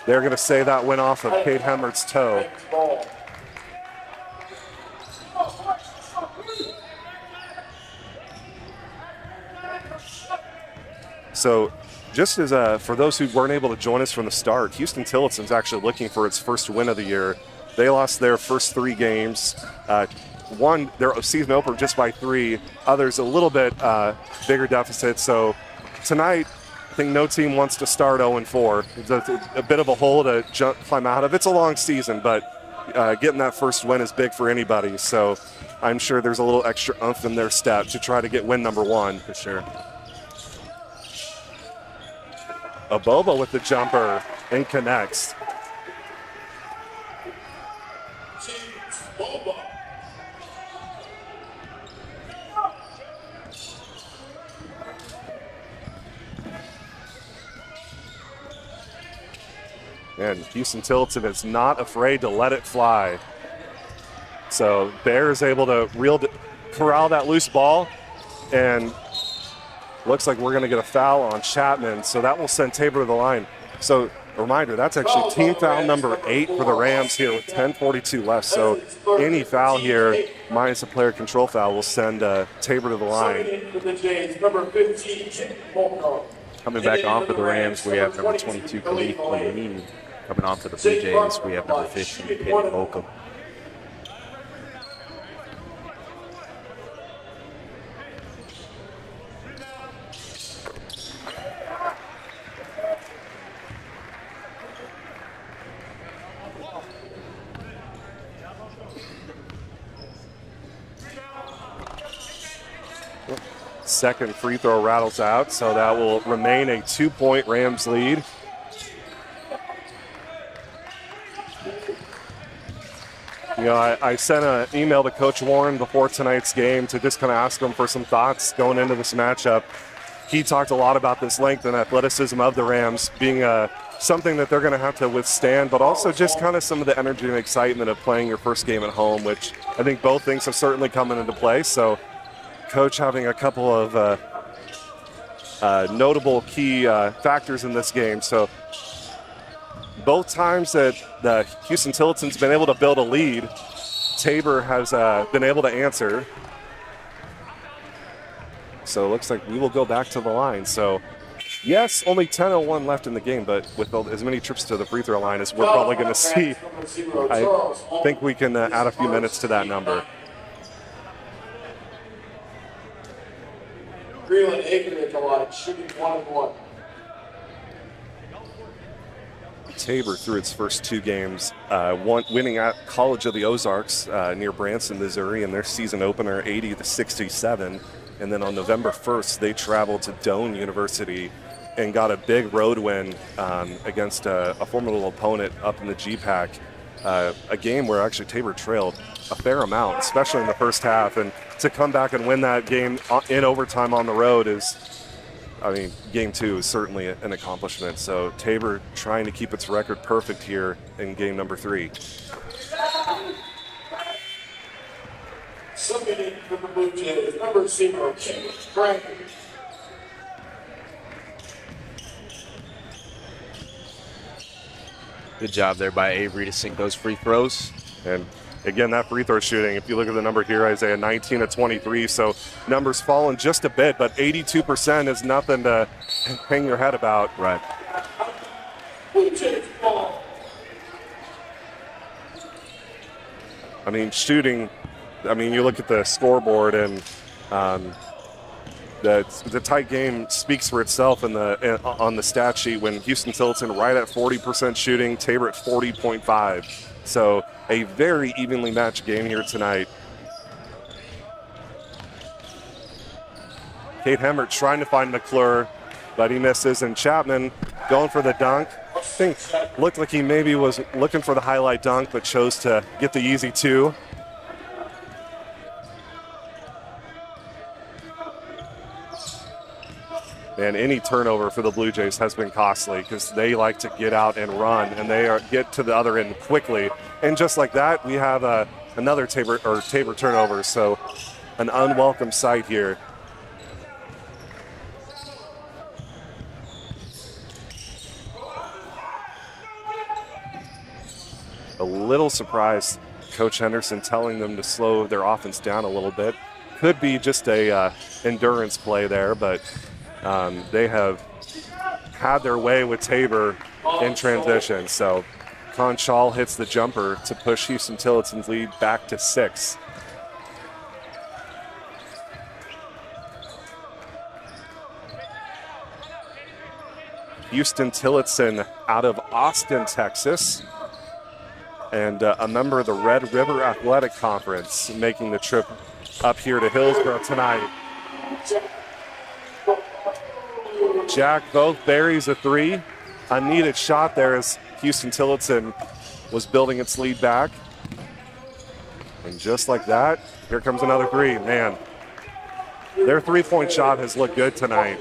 they're going to say that went off of Cade Hemmert's toe. So, just as uh, for those who weren't able to join us from the start, Huston Tillotson's actually looking for its first win of the year. They lost their first three games. Uh, one, their season opener just by three. Others a little bit uh, bigger deficit. So tonight, I think no team wants to start 0 4. It's a, a bit of a hole to jump, climb out of. It's a long season, but uh, getting that first win is big for anybody. So I'm sure there's a little extra oomph in their step to try to get win number one. For sure. Aboba with the jumper and connects. And Huston Tilton is not afraid to let it fly. So Bear is able to reel, corral that loose ball, and looks like we're going to get a foul on Chapman. So that will send Tabor to the line. So reminder, that's actually team foul number eight for the Rams here with 10:42 left. So any foul here, minus a player control foul, will send uh, Tabor to the line. For the Jays, number 15, Jake Molnar. Coming back on for the Rams, we have number 22, Khalif Lamine. Coming on for the Blue Jays, we have number 15, Kenny Holcomb. Second free throw rattles out, so that will remain a two point Rams lead. You know, I, I sent an email to Coach Warren before tonight's game to just kind of ask him for some thoughts going into this matchup. He talked a lot about this length and athleticism of the Rams being uh, something that they're going to have to withstand, but also just kind of some of the energy and excitement of playing your first game at home, which I think both things have certainly come into play. So, Coach having a couple of uh, uh, notable key uh, factors in this game. So, both times that the Huston Tillotson's been able to build a lead, Tabor has uh, been able to answer. So it looks like we will go back to the line. So, yes, only 10:01 left in the game, but with as many trips to the free throw line as we're probably going to see, I think we can uh, add a few minutes to that number. Greenland Aiken at the line, shooting one and one. Tabor through its first two games, uh, won, winning at College of the Ozarks uh, near Branson, Missouri, in their season opener, 80 to 67. And then on November 1st, they traveled to Doane University and got a big road win um, against a, a formidable opponent up in the GPAC. Uh, a game where actually Tabor trailed a fair amount, especially in the first half. And to come back and win that game in overtime on the road is, I mean, game two is certainly an accomplishment. So Tabor trying to keep its record perfect here in game number three. Submitting for the Blue Jays, number zero, Kate Franklin. Good job there by Avery to sink those free throws. And again, that free throw shooting, if you look at the number here, Isaiah, 19 to 23. So numbers fallen just a bit, but 82% is nothing to hang your head about. Right. Blue Jays ball. I mean, shooting, I mean, you look at the scoreboard and um, the, the tight game speaks for itself in the in, on the stat sheet when Huston Tillotson right at 40% shooting, Tabor at 40.5. So a very evenly matched game here tonight. Cade Hemmert trying to find McClure, but he misses, and Chapman going for the dunk. I think looked like he maybe was looking for the highlight dunk, but chose to get the easy two. And any turnover for the Blue Jays has been costly because they like to get out and run, and they are get to the other end quickly. And just like that, we have uh, another Tabor or Tabor turnover. So an unwelcome sight here. a little surprised coach henderson telling them to slow their offense down a little bit could be just a uh, endurance play there but um, they have had their way with tabor in transition so conchal hits the jumper to push huston tillotson's lead back to six huston tillotson out of austin texas and uh, a member of the Red River Athletic Conference making the trip up here to Hillsboro tonight. Jack Voth buries a three. A needed shot there as Huston Tillotson was building its lead back. And just like that, here comes another three. Man, their three point shot has looked good tonight.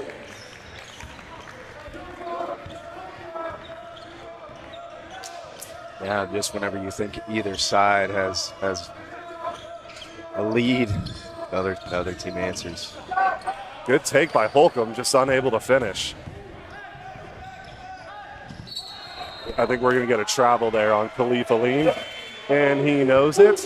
Yeah, just whenever you think either side has has a lead, the other the other team answers. Good take by Holcomb, just unable to finish. I think we're going to get a travel there on Khalif Aleem, and he knows it.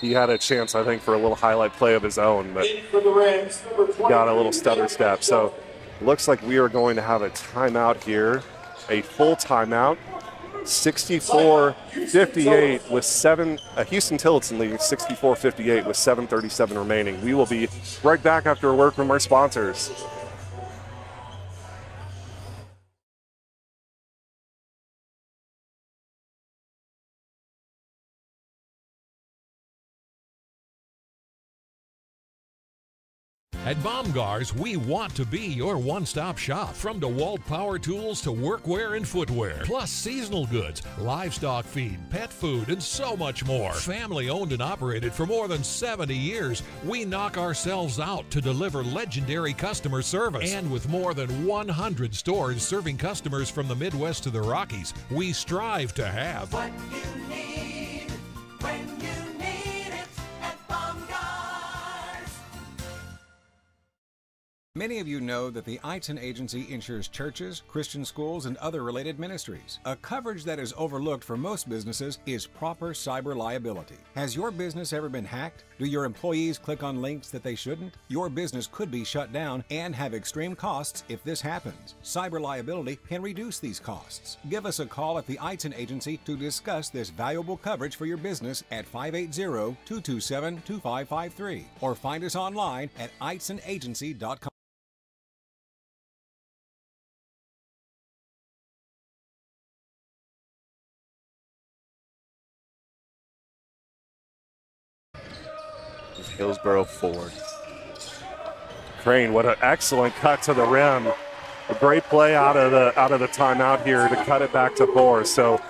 He had a chance, I think, for a little highlight play of his own, but the Rams, number 20. got a little stutter step. So looks like we are going to have a timeout here, a full timeout. 64-58 with seven. Uh, Huston Tillotson leading 64-58 with 7:37 remaining. We will be right back after a word from our sponsors. At Bomgaars, we want to be your one stop shop. From DeWalt power tools to workwear and footwear, plus seasonal goods, livestock feed, pet food, and so much more. Family owned and operated for more than 70 years, we knock ourselves out to deliver legendary customer service. And with more than 100 stores serving customers from the Midwest to the Rockies, we strive to have What you need Many of you know that the Eitzen Agency insures churches, Christian schools, and other related ministries. A coverage that is overlooked for most businesses is proper cyber liability. Has your business ever been hacked? Do your employees click on links that they shouldn't? Your business could be shut down and have extreme costs if this happens. Cyber liability can reduce these costs. Give us a call at the Eitzen Agency to discuss this valuable coverage for your business at 580-227-2553 or find us online at eitzenagency.com. Hillsboro Ford. Crane, what an excellent cut to the rim. A great play out of the out of the timeout here to cut it back to four. So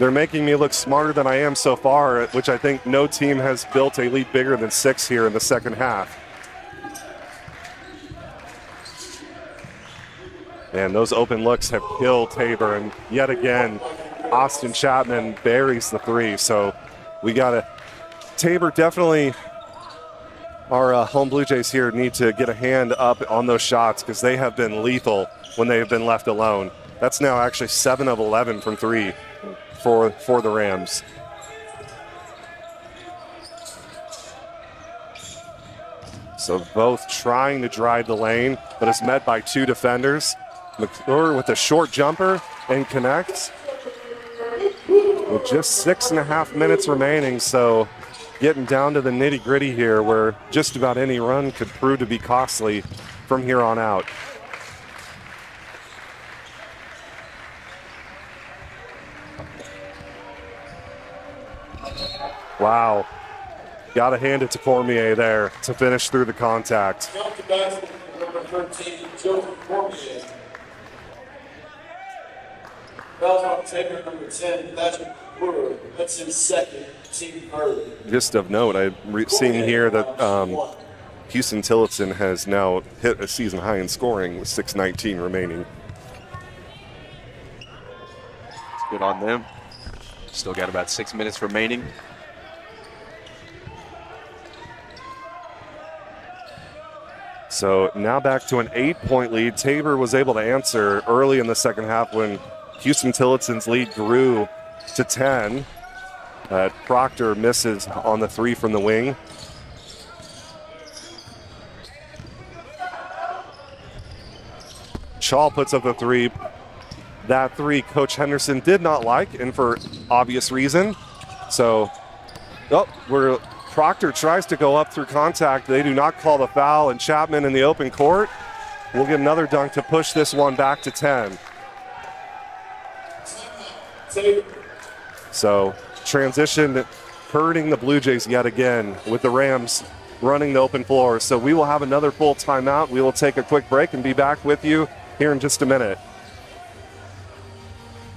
They're making me look smarter than I am so far, which I think no team has built a lead bigger than six here in the second half. And those open looks have killed Tabor. And yet again, Austin Chapman buries the three. So we got to, Tabor definitely, our uh, home Blue Jays here need to get a hand up on those shots because they have been lethal when they have been left alone. That's now actually 7 of 11 from three for, for the Rams. So Voth trying to drive the lane, but it's met by two defenders. McClure with a short jumper and connects. With just six and a half minutes remaining, so getting down to the nitty gritty here where just about any run could prove to be costly from here on out. Wow. Got to hand it to Cormier there to finish through the contact. Count the number 13, Joseph Cormier. On Tabor, number 10, Patrick McClure. That's his second. Just of note, I'm re- seeing here that um, Huston Tillotson has now hit a season high in scoring with 6:19 remaining. It's good on them. Still got about six minutes remaining. So now back to an eight-point lead. Tabor was able to answer early in the second half when Huston Tillotson's lead grew to 10. Uh, Proctor misses on the three from the wing. Shaw puts up the three. That three, Coach Henderson did not like, and for obvious reason. So, oh, we're Proctor tries to go up through contact. They do not call the foul, and Chapman in the open court will get another dunk to push this one back to 10. So, transition hurting the Blue Jays yet again with the Rams running the open floor. So, we will have another full timeout. We will take a quick break and be back with you here in just a minute.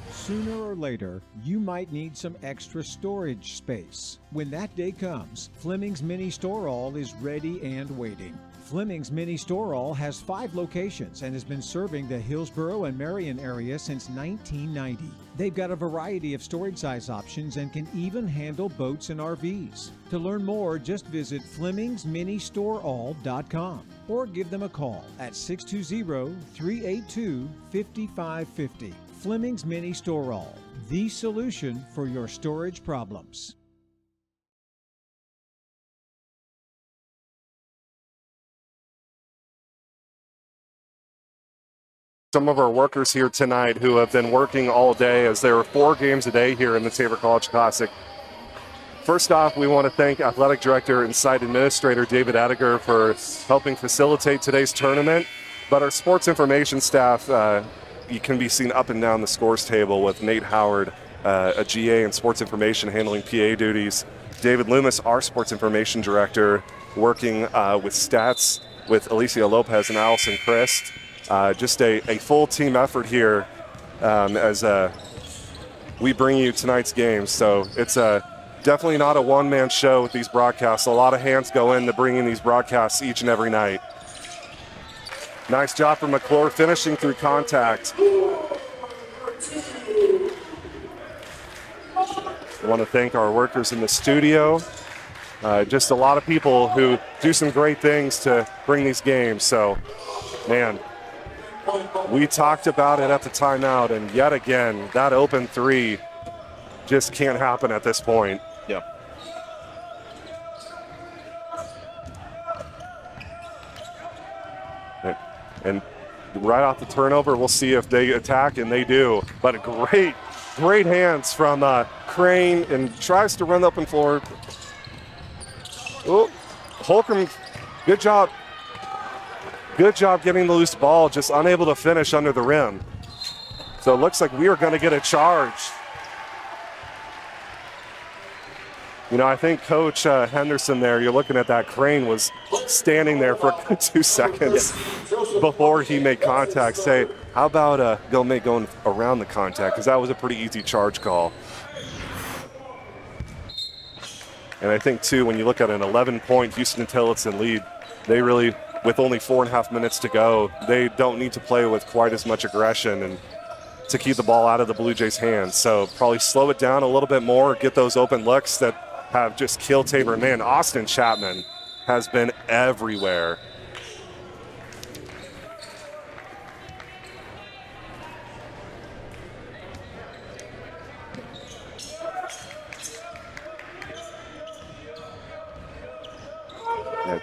Sooner or later, you might need some extra storage space. When that day comes, Fleming's Mini Store All is ready and waiting. Fleming's Mini Store All has five locations and has been serving the Hillsboro and Marion area since 1990. They've got a variety of storage size options and can even handle boats and RVs. To learn more, just visit FlemingsMiniStoreAll.com or give them a call at 620 382 5550. Fleming's Mini Store All, the solution for your storage problems. Some of our workers here tonight who have been working all day as there are four games a day here in the Tabor College Classic. First off, we want to thank Athletic Director and Site Administrator David Adiger for helping facilitate today's tournament. But our sports information staff, uh, you can be seen up and down the scores table with Nate Howard, uh, a GA in sports information handling PA duties. David Loomis, our sports information director, working uh, with stats with Alicia Lopez and Allison Christ. Uh, just a, a full team effort here um, as uh, we bring you tonight's game. So it's uh, definitely not a one man show with these broadcasts. A lot of hands go into bringing these broadcasts each and every night. Nice job from McClure finishing through contact. I want to thank our workers in the studio. Uh, just a lot of people who do some great things to bring these games. So, man, we talked about it at the timeout, and yet again, that open three just can't happen at this point. Yeah. And right off the turnover, we'll see if they attack, and they do. But a great, great hands from uh, Crane and tries to run the open floor. Oh, Holcomb, good job. Good job getting the loose ball, just unable to finish under the rim. So it looks like we are going to get a charge. You know, I think Coach uh, Henderson there, you're looking at that crane, was standing there for two seconds before he made contact. Say, How about uh, Gilmay going around the contact? Because that was a pretty easy charge call. And I think, too, when you look at an 11 point Huston Tillotson lead, they really, with only four and a half minutes to go, they don't need to play with quite as much aggression and to keep the ball out of the Blue Jays' hands. So probably slow it down a little bit more, get those open looks that have just killed Tabor. Man, Austin Chapman has been everywhere.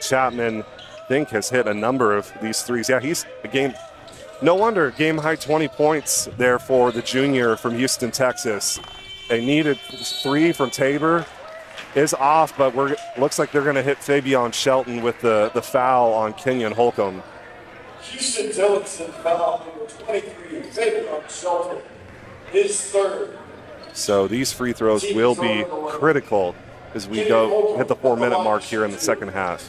Chapman, think, has hit a number of these threes. Yeah, he's a game. No wonder game high 20 points there for the junior from Houston, Texas. They needed three from Tabor. Is off, but we're looks like they're going to hit Fabian Shelton with the, the foul on Kenyon Holcomb. Huston Tillotson foul number 23, Fabian Shelton, his third. So these free throws will be critical as we go hit the four minute mark here in the second half.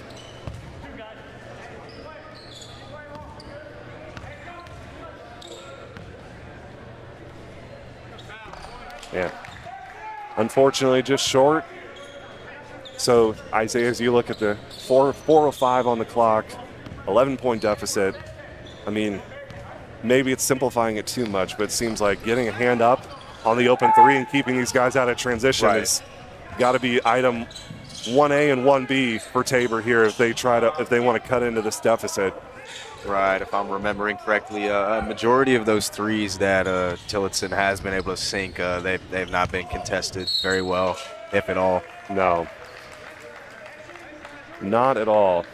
Yeah. Unfortunately, just short. So, Isaiah, as you look at the 4 405 on the clock, 11 point deficit, I mean, maybe it's simplifying it too much, but it seems like getting a hand up on the open three and keeping these guys out of transition Right. is got to be item 1A and 1B for Tabor here if they try to if they want to cut into this deficit. Right, if I'm remembering correctly, uh, a majority of those threes that uh, Tillotson has been able to sink, uh, they've, they've not been contested very well, if at all. No. Not at all.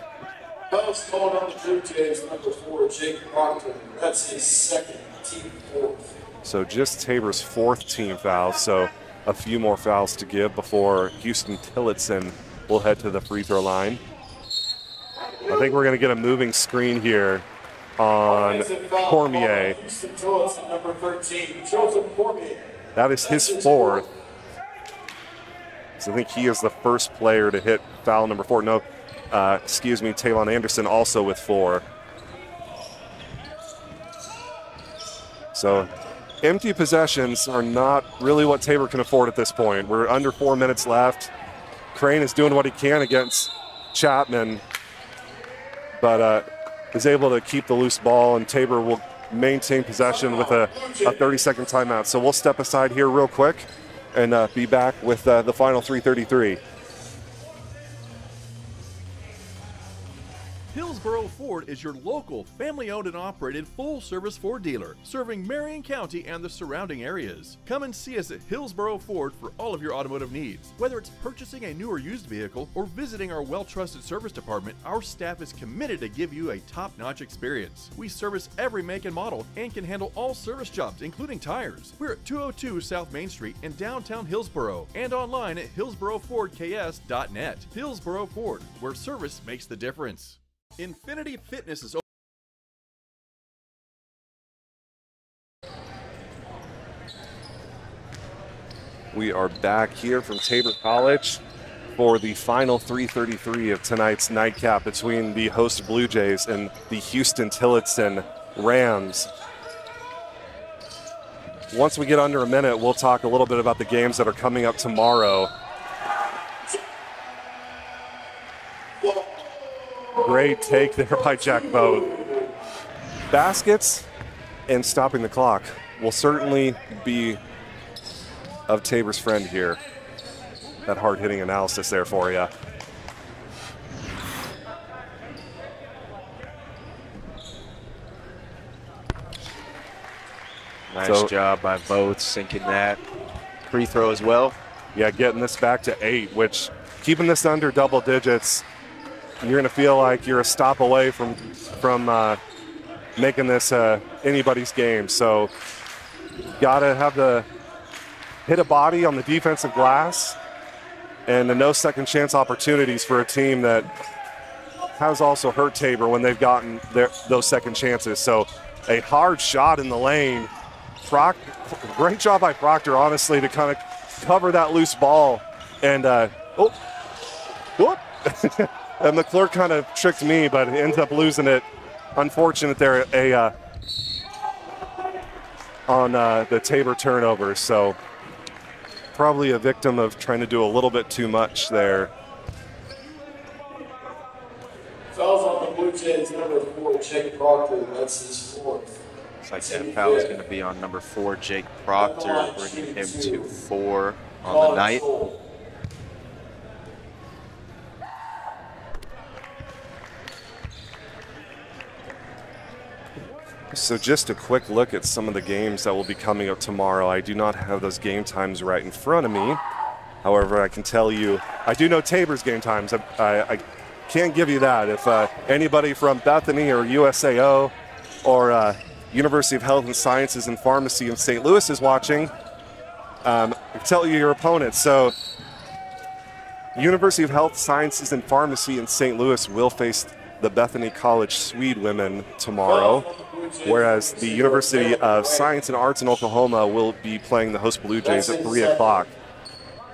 Foul's called on the Blue Jays, number four, Jake Proctor. That's his second, team fourth. So just Tabor's fourth team foul. So a few more fouls to give before Huston Tillotson will head to the free throw line. I think we're going to get a moving screen here on Cormier. called on Huston Tillotson, number 13, Joseph Cormier. That is his fourth. So I think he is the first player to hit foul number four. No, uh, excuse me, Taylon Anderson also with four. So empty possessions are not really what Tabor can afford at this point. We're under four minutes left. Crane is doing what he can against Chapman, but uh, is able to keep the loose ball, and Tabor will maintain possession with a, a 30 second timeout. So we'll step aside here real quick and uh, be back with uh, the final 333. Hillsboro Ford is your local, family owned and operated full service Ford dealer, serving Marion County and the surrounding areas. Come and see us at Hillsboro Ford for all of your automotive needs. Whether it's purchasing a new or used vehicle or visiting our well trusted service department, our staff is committed to give you a top notch experience. We service every make and model and can handle all service jobs, including tires. We're at 202 South Main Street in downtown Hillsboro and online at hillsborofordks.net. Hillsboro Ford, where service makes the difference. Infinity Fitness is We are back here from Tabor College for the final 333 of tonight's nightcap between the host Blue Jays and the Huston Tillotson Rams. Once we get under a minute, we'll talk a little bit about the games that are coming up tomorrow. Great take there by Jack Voth. Baskets and stopping the clock will certainly be of Tabor's friend here. That hard hitting analysis there for you. Nice So- job by Voth sinking that. Free throw as well. Yeah, getting this back to eight, which keeping this under double digits, you're going to feel like you're a stop away from from uh, making this uh, anybody's game. So, got to have the hit a body on the defensive glass, and the no second chance opportunities for a team that has also hurt Tabor when they've gotten their, those second chances. So, a hard shot in the lane. Proc- great job by Proctor, honestly, to kind of cover that loose ball. And uh, oh, whoop! and McClure kind of tricked me, but ends up losing it. Unfortunate there. A uh, on uh, the Tabor turnover. So probably a victim of trying to do a little bit too much there. Fouls on the Blue Jays, number four, Jake Proctor. That's his fourth. Looks like that foul is going to be on number four, Jake Proctor, bringing him to four on the night. So just a quick look at some of the games that will be coming up tomorrow. I do not have those game times right in front of me. However, I can tell you, I do know Tabor's game times. I, I, I can't give you that. If uh, anybody from Bethany or USAO or uh, University of Health and Sciences and Pharmacy in St. Louis is watching, um, tell you your opponents. So, University of Health Sciences and Pharmacy in St. Louis will face the Bethany College Swede women tomorrow, whereas the University of Science and Arts in Oklahoma will be playing the host Blue Jays at 3 o'clock.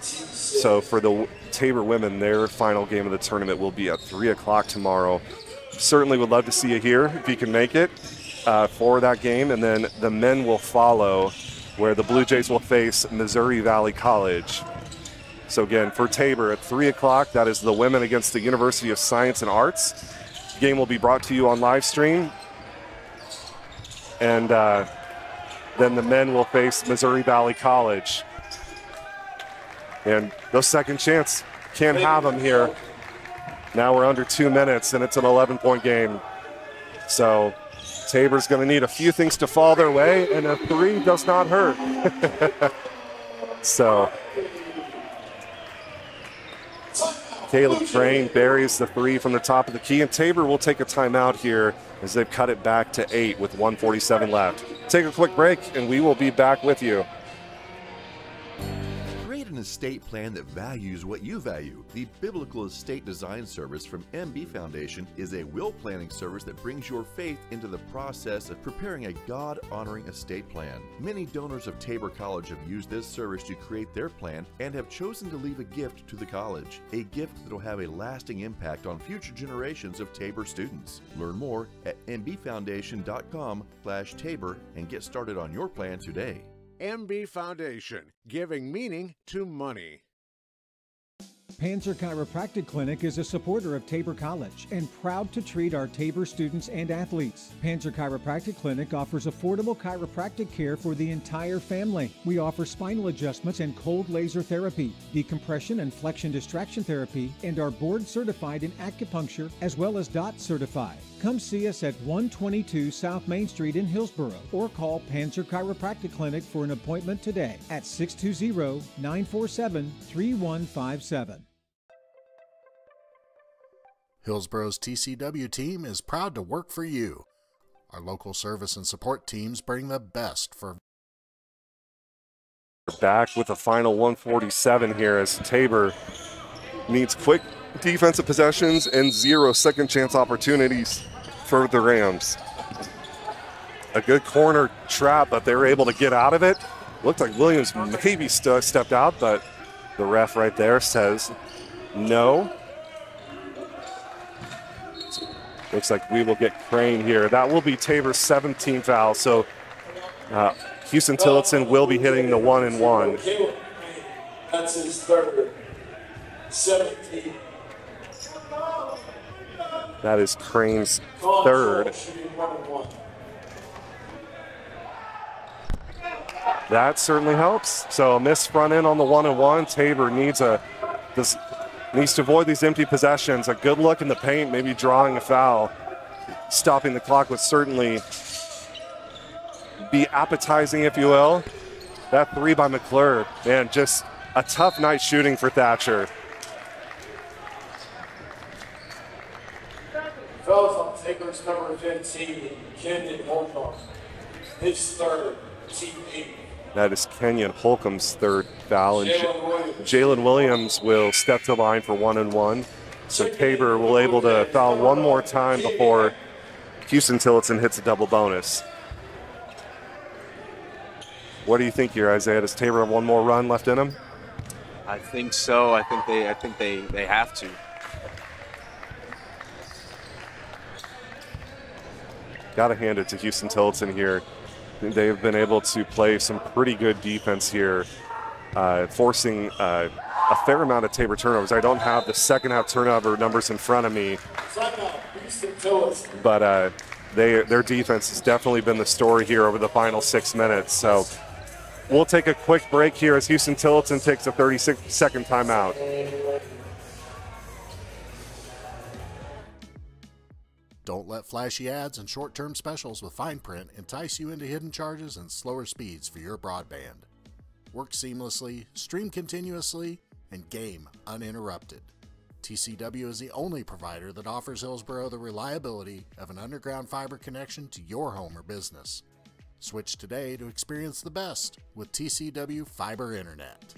So for the Tabor women, their final game of the tournament will be at 3 o'clock tomorrow. Certainly would love to see you here if you can make it uh, for that game. And then the men will follow, where the Blue Jays will face Missouri Valley College. So again, for Tabor at 3 o'clock, that is the women against the University of Science and Arts. Game will be brought to you on live stream. And uh, then the men will face Missouri Valley College. And those second chance can't have them here. Now we're under two minutes and it's an 11 point game. So Tabor's going to need a few things to fall their way, and a three does not hurt. so Caleb Crane buries the three from the top of the key, and Tabor will take a timeout here as they've cut it back to eight with 147 left. Take a quick break, and we will be back with you. Estate plan that values what you value. The Biblical Estate Design Service from MB Foundation is a will planning service that brings your faith into the process of preparing a God honoring estate plan. Many donors of Tabor College have used this service to create their plan and have chosen to leave a gift to the college, a gift that will have a lasting impact on future generations of Tabor students. Learn more at mbfoundation.com/tabor and get started on your plan today. MB Foundation, giving meaning to money. Panzer Chiropractic Clinic is a supporter of Tabor College and proud to treat our Tabor students and athletes. Panzer Chiropractic Clinic offers affordable chiropractic care for the entire family. We offer spinal adjustments and cold laser therapy, decompression and flexion distraction therapy, and are board certified in acupuncture as well as DOT certified. Come see us at 122 South Main Street in Hillsboro or call Panzer Chiropractic Clinic for an appointment today at 620 947 3157. Hillsboro's TCW team is proud to work for you. Our local service and support teams bring the best for Back with a final 147 here as Tabor needs quick defensive possessions and zero second chance opportunities for the Rams. A good corner trap, but they were able to get out of it. Looked like Williams maybe st- stepped out, but the ref right there says no. Looks like we will get Crane here. That will be Tabor's 17th foul. So uh, Huston Tillotson will be hitting the one and one. That's his third. 17. That is Crane's third. That certainly helps. So a missed front end on the one and one. Tabor needs a this needs to avoid these empty possessions. A good look in the paint, maybe drawing a foul. Stopping the clock would certainly be appetizing, if you will. That three by McClure, man, just a tough night shooting for Thatcher. Fouls on number 15, Kenyon Holcomb. His third, team eight. That is Kenyon Holcomb's third foul, and Jalen Williams. Jalen Williams will step to line for one and one. So Tabor will able to foul one more time before Huston Tillotson hits a double bonus. What do you think here, Isaiah? Does Tabor have one more run left in him? I think so. I think they. I think they. They have to. Got to hand it to Huston Tillotson here. they've been able to play some pretty good defense here, uh, forcing uh, a fair amount of Tabor turnovers. I don't have the second half turnover numbers in front of me, but uh, they their defense has definitely been the story here over the final six minutes. So we'll take a quick break here as Huston Tillotson takes a 36 second timeout. Don't let flashy ads and short term specials with fine print entice you into hidden charges and slower speeds for your broadband. Work seamlessly, stream continuously, and game uninterrupted. TCW is the only provider that offers Hillsboro the reliability of an underground fiber connection to your home or business. Switch today to experience the best with TCW Fiber Internet.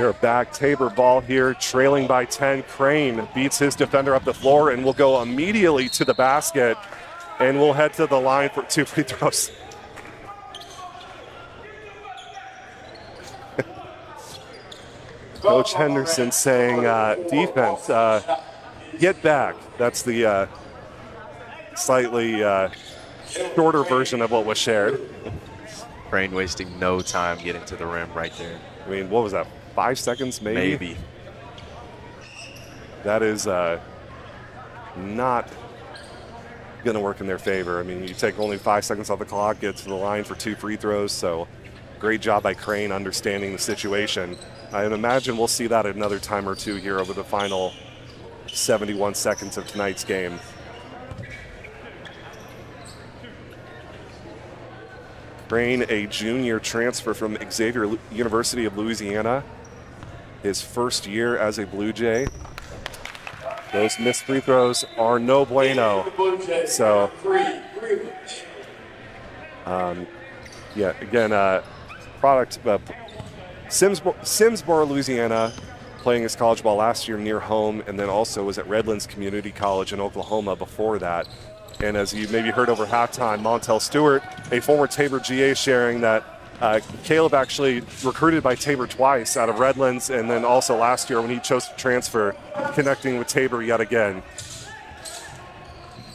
We are back. Tabor ball here, trailing by 10. Crane beats his defender up the floor and will go immediately to the basket. And we'll head to the line for two free throws. Coach Henderson saying, uh, defense, uh, get back. That's the uh, slightly uh, shorter version of what was shared. Crane wasting no time getting to the rim right there. I mean, what was that? Five seconds, maybe. Maybe. That is uh, not going to work in their favor. I mean, you take only five seconds off the clock, get to the line for two free throws. So, great job by Crane understanding the situation. I imagine we'll see that another time or two here over the final 71 seconds of tonight's game. Crane, a junior transfer from Xavier University of Louisiana, his first year as a Blue Jay. Those missed free throws are no bueno. So- Um, yeah, again, uh, product uh, Simsboro, Simsboro, Louisiana, playing his college ball last year near home, and then also was at Redlands Community College in Oklahoma before that. And as you maybe heard over halftime, Montel Stewart, a former Tabor GA, sharing that uh, Caleb actually recruited by Tabor twice out of Redlands, and then also last year when he chose to transfer, connecting with Tabor yet again.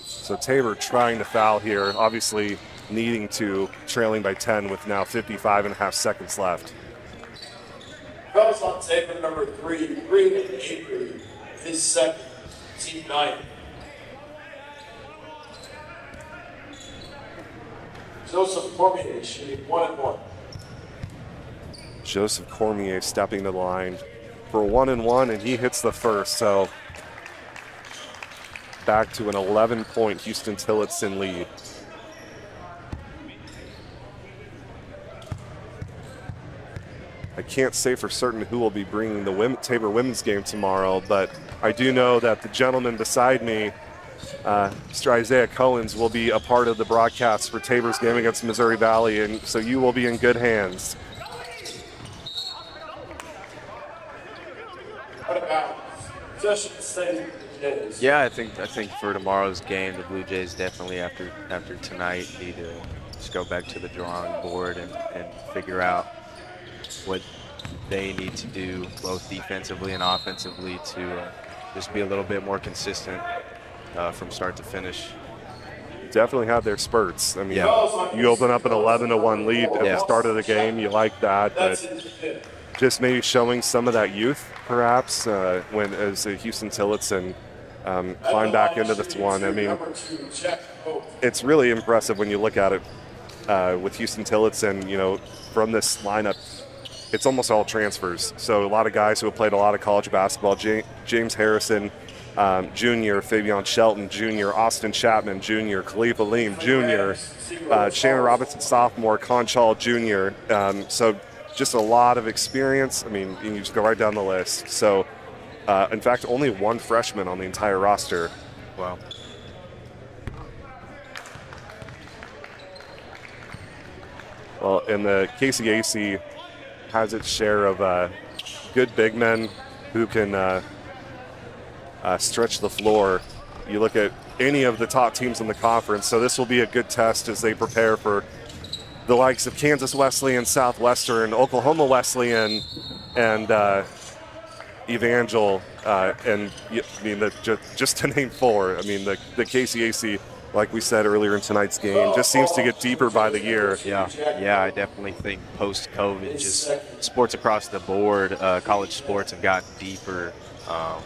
So Tabor trying to foul here, obviously needing to, trailing by 10 with now 55 and a half seconds left. Fouls on Tabor number three, Creelan Avery, his second, team nine. Joseph Cormier shooting one and one. Joseph Cormier stepping to the line for one and one, and he hits the first. So back to an 11 point Huston Tillotson lead. I can't say for certain who will be bringing the women, Tabor women's game tomorrow, but I do know that the gentleman beside me, uh, Mr. Isaiah Cohen's, will be a part of the broadcast for Tabor's game against Missouri Valley, and so you will be in good hands. About Justin State the Jays? Yeah, I think I think for tomorrow's game, the Blue Jays definitely after after tonight need to just go back to the drawing board and, and figure out what they need to do both defensively and offensively to uh, just be a little bit more consistent uh, from start to finish. definitely have their spurts. I mean, Yeah. you open up an 11 to 1 lead at Yeah. the start of the game. You like that, but in the fifth. just maybe showing some of that youth, perhaps, uh, when as Huston Tillotson um, climb back into this one. I mean, it's really impressive when you look at it uh, with Huston Tillotson. You know, from this lineup, it's almost all transfers. So a lot of guys who have played a lot of college basketball. Ja- James Harrison. Um, Jr., Fabian Shelton Jr., Austin Chapman Jr., Khalif Aleem Jr., uh, Shannon Robinson sophomore, Conchal Jr. Um, so just a lot of experience. I mean, you just go right down the list. So, uh, in fact, only one freshman on the entire roster. Wow. Well, and the KCAC has its share of uh, good big men who can uh, uh, stretch the floor. you look at any of the top teams in the conference. So this will be a good test as they prepare for the likes of Kansas Wesleyan, Southwestern, Oklahoma Wesleyan, and uh, Evangel, uh, and I mean the, just, just to name four. I mean the the KCAC, like we said earlier in tonight's game, just seems to get deeper by the year. Yeah, yeah, I definitely think post COVID, just sports across the board, uh, college sports have gotten deeper. Um,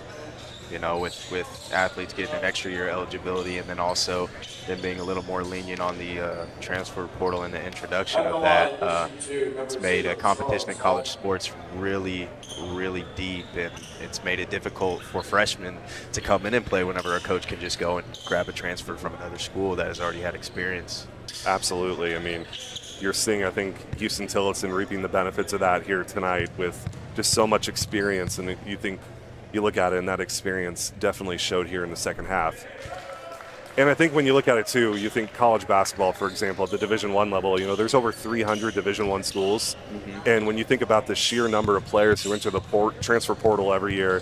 you know, with with athletes getting an extra year eligibility, and then also them being a little more lenient on the uh, transfer portal and the introduction of that. Uh, it's made a competition in college sports really, really deep, and it's made it difficult for freshmen to come in and play whenever a coach can just go and grab a transfer from another school that has already had experience. Absolutely. I mean, you're seeing, I think, Huston Tillotson reaping the benefits of that here tonight with just so much experience. And you think, you look at it, and that experience definitely showed here in the second half. And I think when you look at it too, you think college basketball, for example, at the Division One level, you know, there's over 300 Division One schools, and when you think about the sheer number of players who enter the port, transfer portal every year,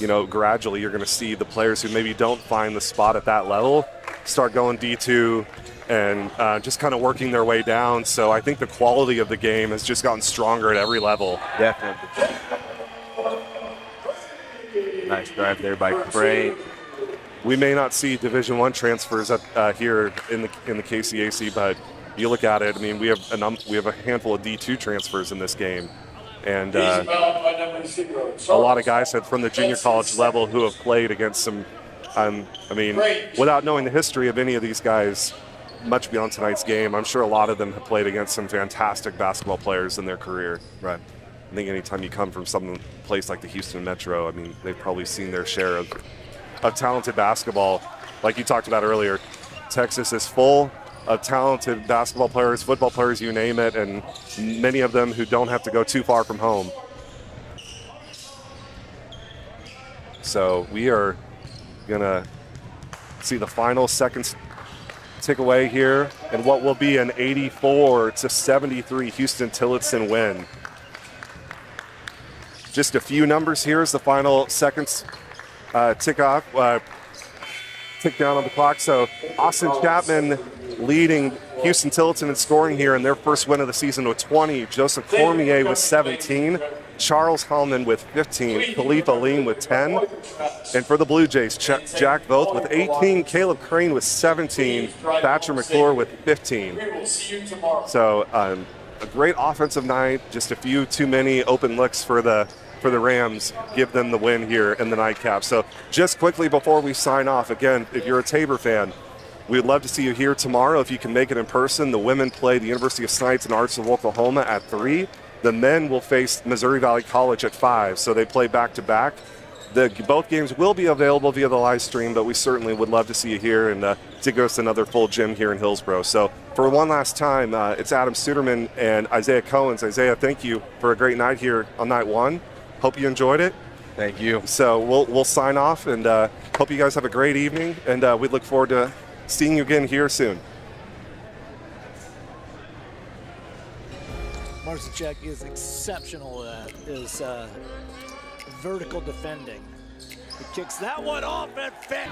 you know, gradually you're going to see the players who maybe don't find the spot at that level start going D2 and uh, just kind of working their way down. So I think the quality of the game has just gotten stronger at every level. Definitely. Nice drive there by Crane. We may not see Division One transfers up, uh, here in the in the KCAC, but you look at it. I mean, we have a num- we have a handful of D2 transfers in this game, and uh, a lot of guys have from the junior college level who have played against some. Um, I mean, without knowing the history of any of these guys, much beyond tonight's game, I'm sure a lot of them have played against some fantastic basketball players in their career. Right. I think anytime you come from some place like the Houston Metro, I mean, they've probably seen their share of, of talented basketball. Like you talked about earlier, Texas is full of talented basketball players, football players, you name it, and many of them who don't have to go too far from home. So we are going to see the final seconds tick away here and what will be an 84 to 73 Huston Tillotson win. Just a few numbers here as the final seconds uh, tick off, uh, tick down on the clock. So Austin Chapman leading Huston Tillotson in scoring here in their first win of the season with 20. Joseph Cormier with 17. Charles Hellman with 15. Khalif Aleem with 10. And for the Blue Jays, Ch- Jack Voth with 18. Caleb Crane with 17. Thatcher McClure with 15. So um, a great offensive night. Just a few too many open looks for the for the Rams. Give them the win here in the nightcap. So just quickly before we sign off, again, if you're a Tabor fan, we'd love to see you here tomorrow if you can make it in person. The women play the University of Science and Arts of Oklahoma at three. The men will face Missouri Valley College at five. So they play back to back. The, both games will be available via the live stream, but we certainly would love to see you here and uh, to give us another full gym here in Hillsboro. So, for one last time, uh, it's Adam Suderman and Isaiah Cohens. Isaiah, thank you for a great night here on night one. Hope you enjoyed it. Thank you. So, we'll, we'll sign off and uh, hope you guys have a great evening, and uh, we look forward to seeing you again here soon. Marcinchek is exceptional at his uh, vertical defending. He kicks that one off and fit.